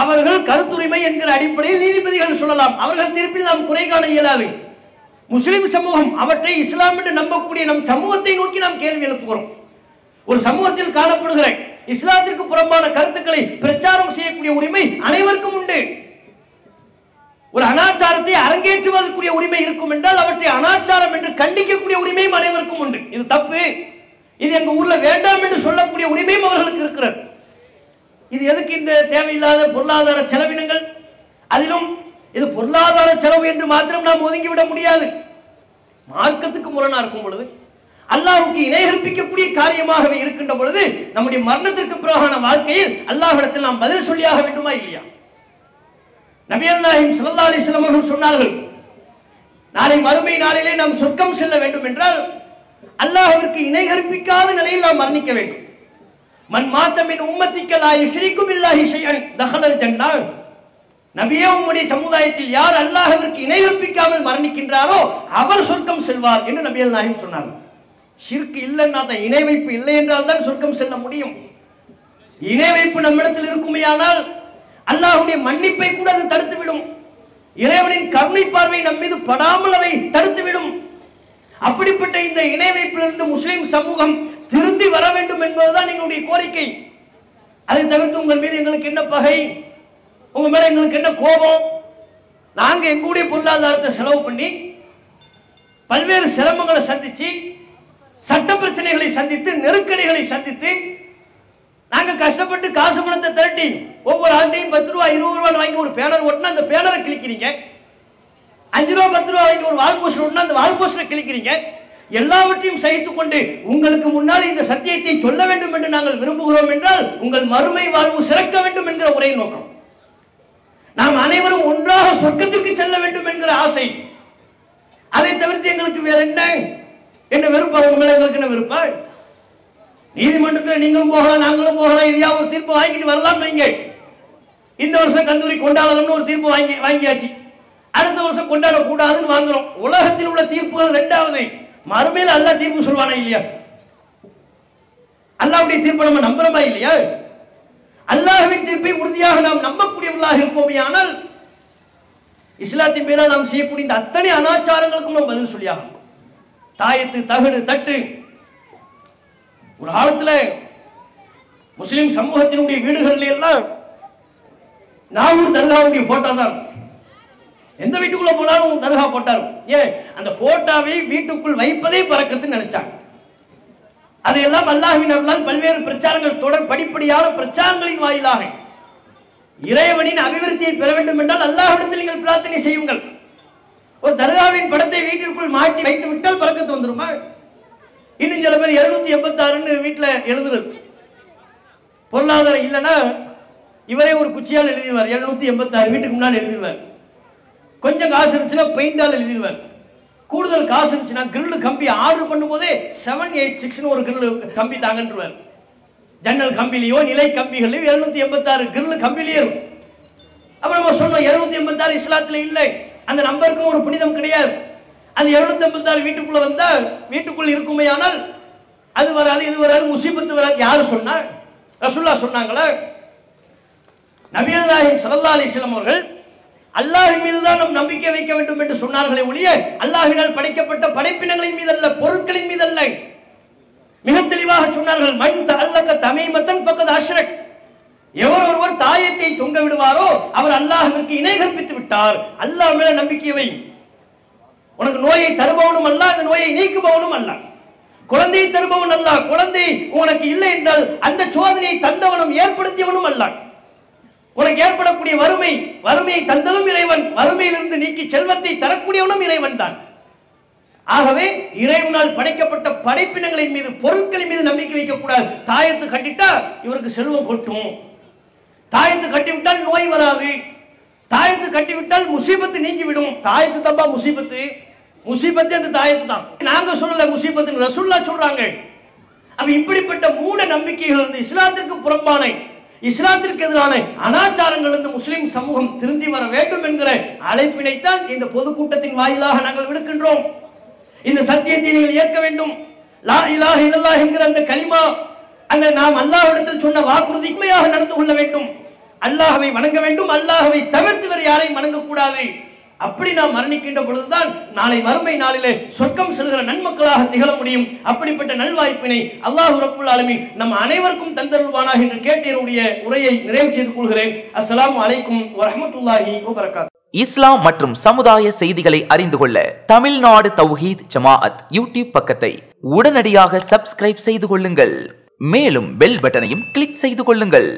அவர்கள் கருத்துரிமை என்கிற அடிப்படையில் நீதிபதிகள் சொல்லலாம். அவர்கள் திருப்பில் நாம் குறை காண இயலாது. முஸ்லிம் சமூகம் அவற்றை இஸ்லாம் என்று நம்பக்கூடிய நம் சமூகத்தை நோக்கி நாம் கேள்வி எழுப்புகிறோம். ஒரு சமூகத்தில் காணப்படுகிற இஸ்லாத்திற்கு புறம்பான கருத்துக்களை பிரச்சாரம் செய்யக்கூடிய உரிமை அனைவருக்கும் உண்டு. ஒரு அனாச்சாரத்தை அரங்கேற்றுவதற்குரிய உரிமை இருக்கும் என்றால் அவற்றை அனாச்சாரம் என்று கண்டிக்கக்கூடிய உரிமையும் அனைவருக்கும் உண்டு. இது தப்பு. இது எங்க ஊர்ல வேண்டாம் என்று சொல்லக்கூடிய உரிமையும் அவர்களுக்கு இருக்கிறது. இது எதுக்கு இந்த தேவையில்லாத பொருளாதார செலவினங்கள்? அதிலும் இது பொருளாதார செலவு என்று மாத்திரம் நாம் ஒதுங்கிவிட முடியாது. மார்க்கத்துக்கு முரணா இருக்கும் பொழுது அல்லாஹுக்கு இணைகற்பிக்கக்கூடிய காரியமாகவே இருக்கின்ற பொழுது நம்முடைய மரணத்திற்கு பிறகான வாழ்க்கையில் அல்லாஹிடத்தில் நாம் பதில் சொல்லியாக வேண்டுமா இல்லையா? நபியல் அல்லாஹிம் ஸல்லல்லாஹு அலைஹி அவர்கள் சொன்னார்கள் நாளை மறுமை நாளிலே நாம் சொர்க்கம் செல்ல வேண்டும் என்றால் அல்லாஹிற்கு இணை கற்பிக்காத நிலையில் நாம் மரணிக்க வேண்டும். மன் மாத்தமின் மின் உம்மத்திக்க லா யுஷ்ரிக்கு பில்லாஹி ஷைஅன் தஹலல் நபியே உம்முடைய சமுதாயத்தில் யார் அல்லாஹிற்கு இணை கற்பிக்காமல் மரணிக்கின்றாரோ அவர் சொர்க்கம் செல்வார் என்று நபியல் அல்லாஹிம் சொன்னார் ஷிர்க் இல்லைன்னா தான் இணை வைப்பு இல்லை என்றால் தான் சொர்க்கம் செல்ல முடியும். இணை வைப்பு நம்மிடத்தில் இருக்குமேயானால் அல்லாஹுடைய மன்னிப்பை கூட அது தடுத்துவிடும். இறைவனின் கருணை பார்வை நம் மீது படாமல் அவை தடுத்துவிடும். அப்படிப்பட்ட இந்த இணை வைப்பிலிருந்து முஸ்லிம் சமூகம் திருந்தி வர வேண்டும் என்பதுதான் எங்களுடைய கோரிக்கை. அதை தவிர்த்து உங்கள் மீது எங்களுக்கு என்ன பகை? உங்க மேல எங்களுக்கு என்ன கோபம்? நாங்க எங்களுடைய பொருளாதாரத்தை செலவு பண்ணி பல்வேறு சிரமங்களை சந்திச்சு சட்ட பிரச்சனைகளை சந்தித்து நெருக்கடிகளை சந்தித்து நாங்க கஷ்டப்பட்டு காசு பணத்தை திரட்டி ஒவ்வொரு ஆண்டையும் பத்து ரூபா இருபது ரூபாய் வாங்கி ஒரு பேனர் ஓட்டினா அந்த பேனரை கிழிக்கிறீங்க. அஞ்சு ரூபா பத்து ரூபா வாங்கி ஒரு வால் போஸ்டர் ஓட்டினா அந்த வால் போஸ்டரை கிழிக்கிறீங்க. எல்லாவற்றையும் சகித்துக் கொண்டு உங்களுக்கு முன்னால் இந்த சத்தியத்தை சொல்ல வேண்டும் என்று நாங்கள் விரும்புகிறோம் என்றால் உங்கள் மறுமை வாழ்வு சிறக்க வேண்டும் என்கிற ஒரே நோக்கம். நாம் அனைவரும் ஒன்றாக சொர்க்கத்திற்கு செல்ல வேண்டும் என்கிற ஆசை. அதை தவிர்த்து எங்களுக்கு வேற என்ன என்ன விருப்பம் உங்களை எங்களுக்கு என்ன விருப்பம் நீதிமன்றத்தில் நீங்களும் போகலாம் நாங்களும் போகலாம். எதையா ஒரு தீர்ப்பு வாங்கிட்டு வரலாம் நீங்க இந்த வருஷம் கந்தூரி கொண்டாடணும்னு ஒரு தீர்ப்பு வாங்கி வாங்கியாச்சு. அடுத்த வருஷம் கொண்டாடக்கூடாதுன்னு வாங்குறோம். உலகத்தில் உள்ள தீர்ப்புகள் ரெண்டாவது. மறுமையில் அல்லாஹ் தீர்ப்பு சொல்வானா இல்லையா? அல்லாவுடைய தீர்ப்பை நம்ம நம்புறோமா இல்லையா? அல்லாஹ்வின் தீர்ப்பை உறுதியாக நாம் நம்பக்கூடியவர்களாக இருப்போமே ஆனால் இஸ்லாத்தின் பேரால் நாம் செய்யக்கூடிய இந்த அத்தனை அனாச்சாரங்களுக்கும் நாம் பதில் சொல்லியாகும் தாயத்து தகடு தட்டு ஒரு காலத்தில் முஸ்லீம் சமூகத்தினுடைய வீடுகளில் எல்லாம் நாகூர் தர்காவுடைய போட்டோ தான். எந்த வீட்டுக்குள்ள போனாலும் தர்கா போட்டா ஏன் அந்த போட்டோவை வீட்டுக்குள் வைப்பதே பறக்கத்துன்னு நினைச்சாங்க. அதையெல்லாம் அல்லாஹ்வின் அருளால் பல்வேறு பிரச்சாரங்கள் தொடர் படிப்படியான பிரச்சாரங்களின் வாயிலாக இறைவனின் அபிவிருத்தியை பெற வேண்டும் என்றால் அல்லாஹிடத்தில் நீங்கள் பிரார்த்தனை செய்யுங்கள். ஒரு தர்காவின் படத்தை வீட்டிற்குள் மாட்டி வைத்து விட்டால் பறக்கத்து வந்துருமா? இன்னும் சில பேர் எழுநூத்தி எண்பத்தாறுன்னு வீட்டில் எழுதுறது. பொருளாதாரம் இல்லைன்னா இவரே ஒரு குச்சியால் எழுதிடுவார். எழுநூத்தி எண்பத்தாறு வீட்டுக்கு முன்னால் எழுதிடுவார். கொஞ்சம் காசு இருந்துச்சுன்னா பெயிண்டால் எழுதிடுவார். கூடுதல் காசு இருந்துச்சுன்னா கிரில் கம்பி ஆர்டர் பண்ணும்போதே செவன் எயிட் சிக்ஸ்னு ஒரு கிரில் கம்பி தாங்கன்றுவார். ஜன்னல் கம்பிலையோ நிலை கம்பிகளையோ எழுநூத்தி எண்பத்தாறு கிரில் கம்பிலேயே இருக்கும். அப்ப நம்ம சொன்னோம் எழுநூத்தி எண்பத்தாறு இஸ்லாத்தில் இல்லை. அந்த நம்பருக்கும் ஒரு புனிதம் கிடையாது. அது எழுநூத்தி எண்பத்தாறு வீட்டுக்குள்ள வந்தா வீட்டுக்குள்ள இருக்குமே ஆனால் அது வராது இது வராது முசீபத்து வராது. யாரு சொன்னார்? ரசுல்லா சொன்னாங்களா? நபியல்லாஹிம் சல்லா அலிஸ்லாம் அவர்கள் அல்லாஹின் மீது தான் நம் நம்பிக்கை வைக்க வேண்டும் என்று சொன்னார்களே ஒழிய அல்லாஹினால் படைக்கப்பட்ட படைப்பினங்களின் மீது அல்ல பொருட்களின் மீது அல்ல மிக தெளிவாக சொன்னார்கள் மண் அல்லக்க தமைமத்தன் பக்கத்து அஷ்ரக். எவர் ஒருவர் தாயத்தை தொங்க விடுவாரோ அவர் அல்லாஹிற்கு இணை கற்பித்து விட்டார். அல்லாஹ் மேல நம்பிக்கை வை. உனக்கு நோயை தருபவனும் அல்ல அந்த நோயை நீக்குபவனும் அல்ல. குழந்தையை தருபவன் அல்ல குழந்தை உனக்கு இல்லை என்றால் அந்த சோதனையை தந்தவனும் ஏற்படுத்தியவனும் அல்ல. உனக்கு ஏற்படக்கூடிய வறுமை வறுமையை தந்ததும் இறைவன் வறுமையிலிருந்து நீக்கி செல்வத்தை தரக்கூடியவனும் இறைவன் தான். ஆகவே இறைவனால் படைக்கப்பட்ட படைப்பினங்களின் மீது பொருட்களின் மீது நம்பிக்கை வைக்கக்கூடாது. தாயத்து கட்டிட்டா இவருக்கு செல்வம் கொட்டும். தாயத்து கட்டிவிட்டால் நோய் வராது. தாயத்து கட்டிவிட்டால் முசீபத்து நீங்கிவிடும். தாயத்து தப்பா முசீபத்து? முசீபத்து அந்த தாயத்து தான் நாங்க சொல்லல முசீபத்து ரசுல்லா சொல்றாங்க. அப்ப இப்படிப்பட்ட மூட நம்பிக்கைகள் இருந்து இஸ்லாத்திற்கு புறம்பான இஸ்லாத்திற்கு எதிரான அனாச்சாரங்கள் இருந்து முஸ்லிம் சமூகம் திருந்தி வர வேண்டும் என்கிற அழைப்பினைத்தான் இந்த பொதுக்கூட்டத்தின் வாயிலாக நாங்கள் விடுக்கின்றோம். இந்த சத்தியத்தை நீங்கள் ஏற்க வேண்டும். லா இலாக இல்லல்லாஹ் என்கிற அந்த கலிமா அந்த நாம் அல்லாஹ்விடத்தில் சொன்ன வாக்குறுதி உண்மையாக நடந்து கொள்ள வேண்டும். அல்லாஹவை வணங்க வேண்டும். அல்லாஹவை தவிர்த்து வேறு யாரையும் வணங்கக்கூடாது. அப்படி நாம் மரணிக்கின்ற பொழுதுதான் நாளை மறுமை நாளிலே சொர்க்கம் செல்கிற நன்மக்களாக திகழ முடியும். அப்படிப்பட்ட நல்வாய்ப்பினை அல்லாஹ் ரப்புல் ஆலமின் நம் அனைவருக்கும் தந்தருள்வானாக என்று கேட்டு என்னுடைய உரையை நிறைவு செய்து கொள்கிறேன். அஸ்லாம் அலைக்கும் வரமத்துல்லாஹி வபரகாத். இஸ்லாம் மற்றும் சமுதாய செய்திகளை அறிந்து கொள்ள தமிழ்நாடு தௌஹீத் ஜமாஅத் யூடியூப் பக்கத்தை உடனடியாக சப்ஸ்கிரைப் செய்து கொள்ளுங்கள். மேலும் பெல் பட்டனையும் கிளிக் செய்து கொள்ளுங்கள்.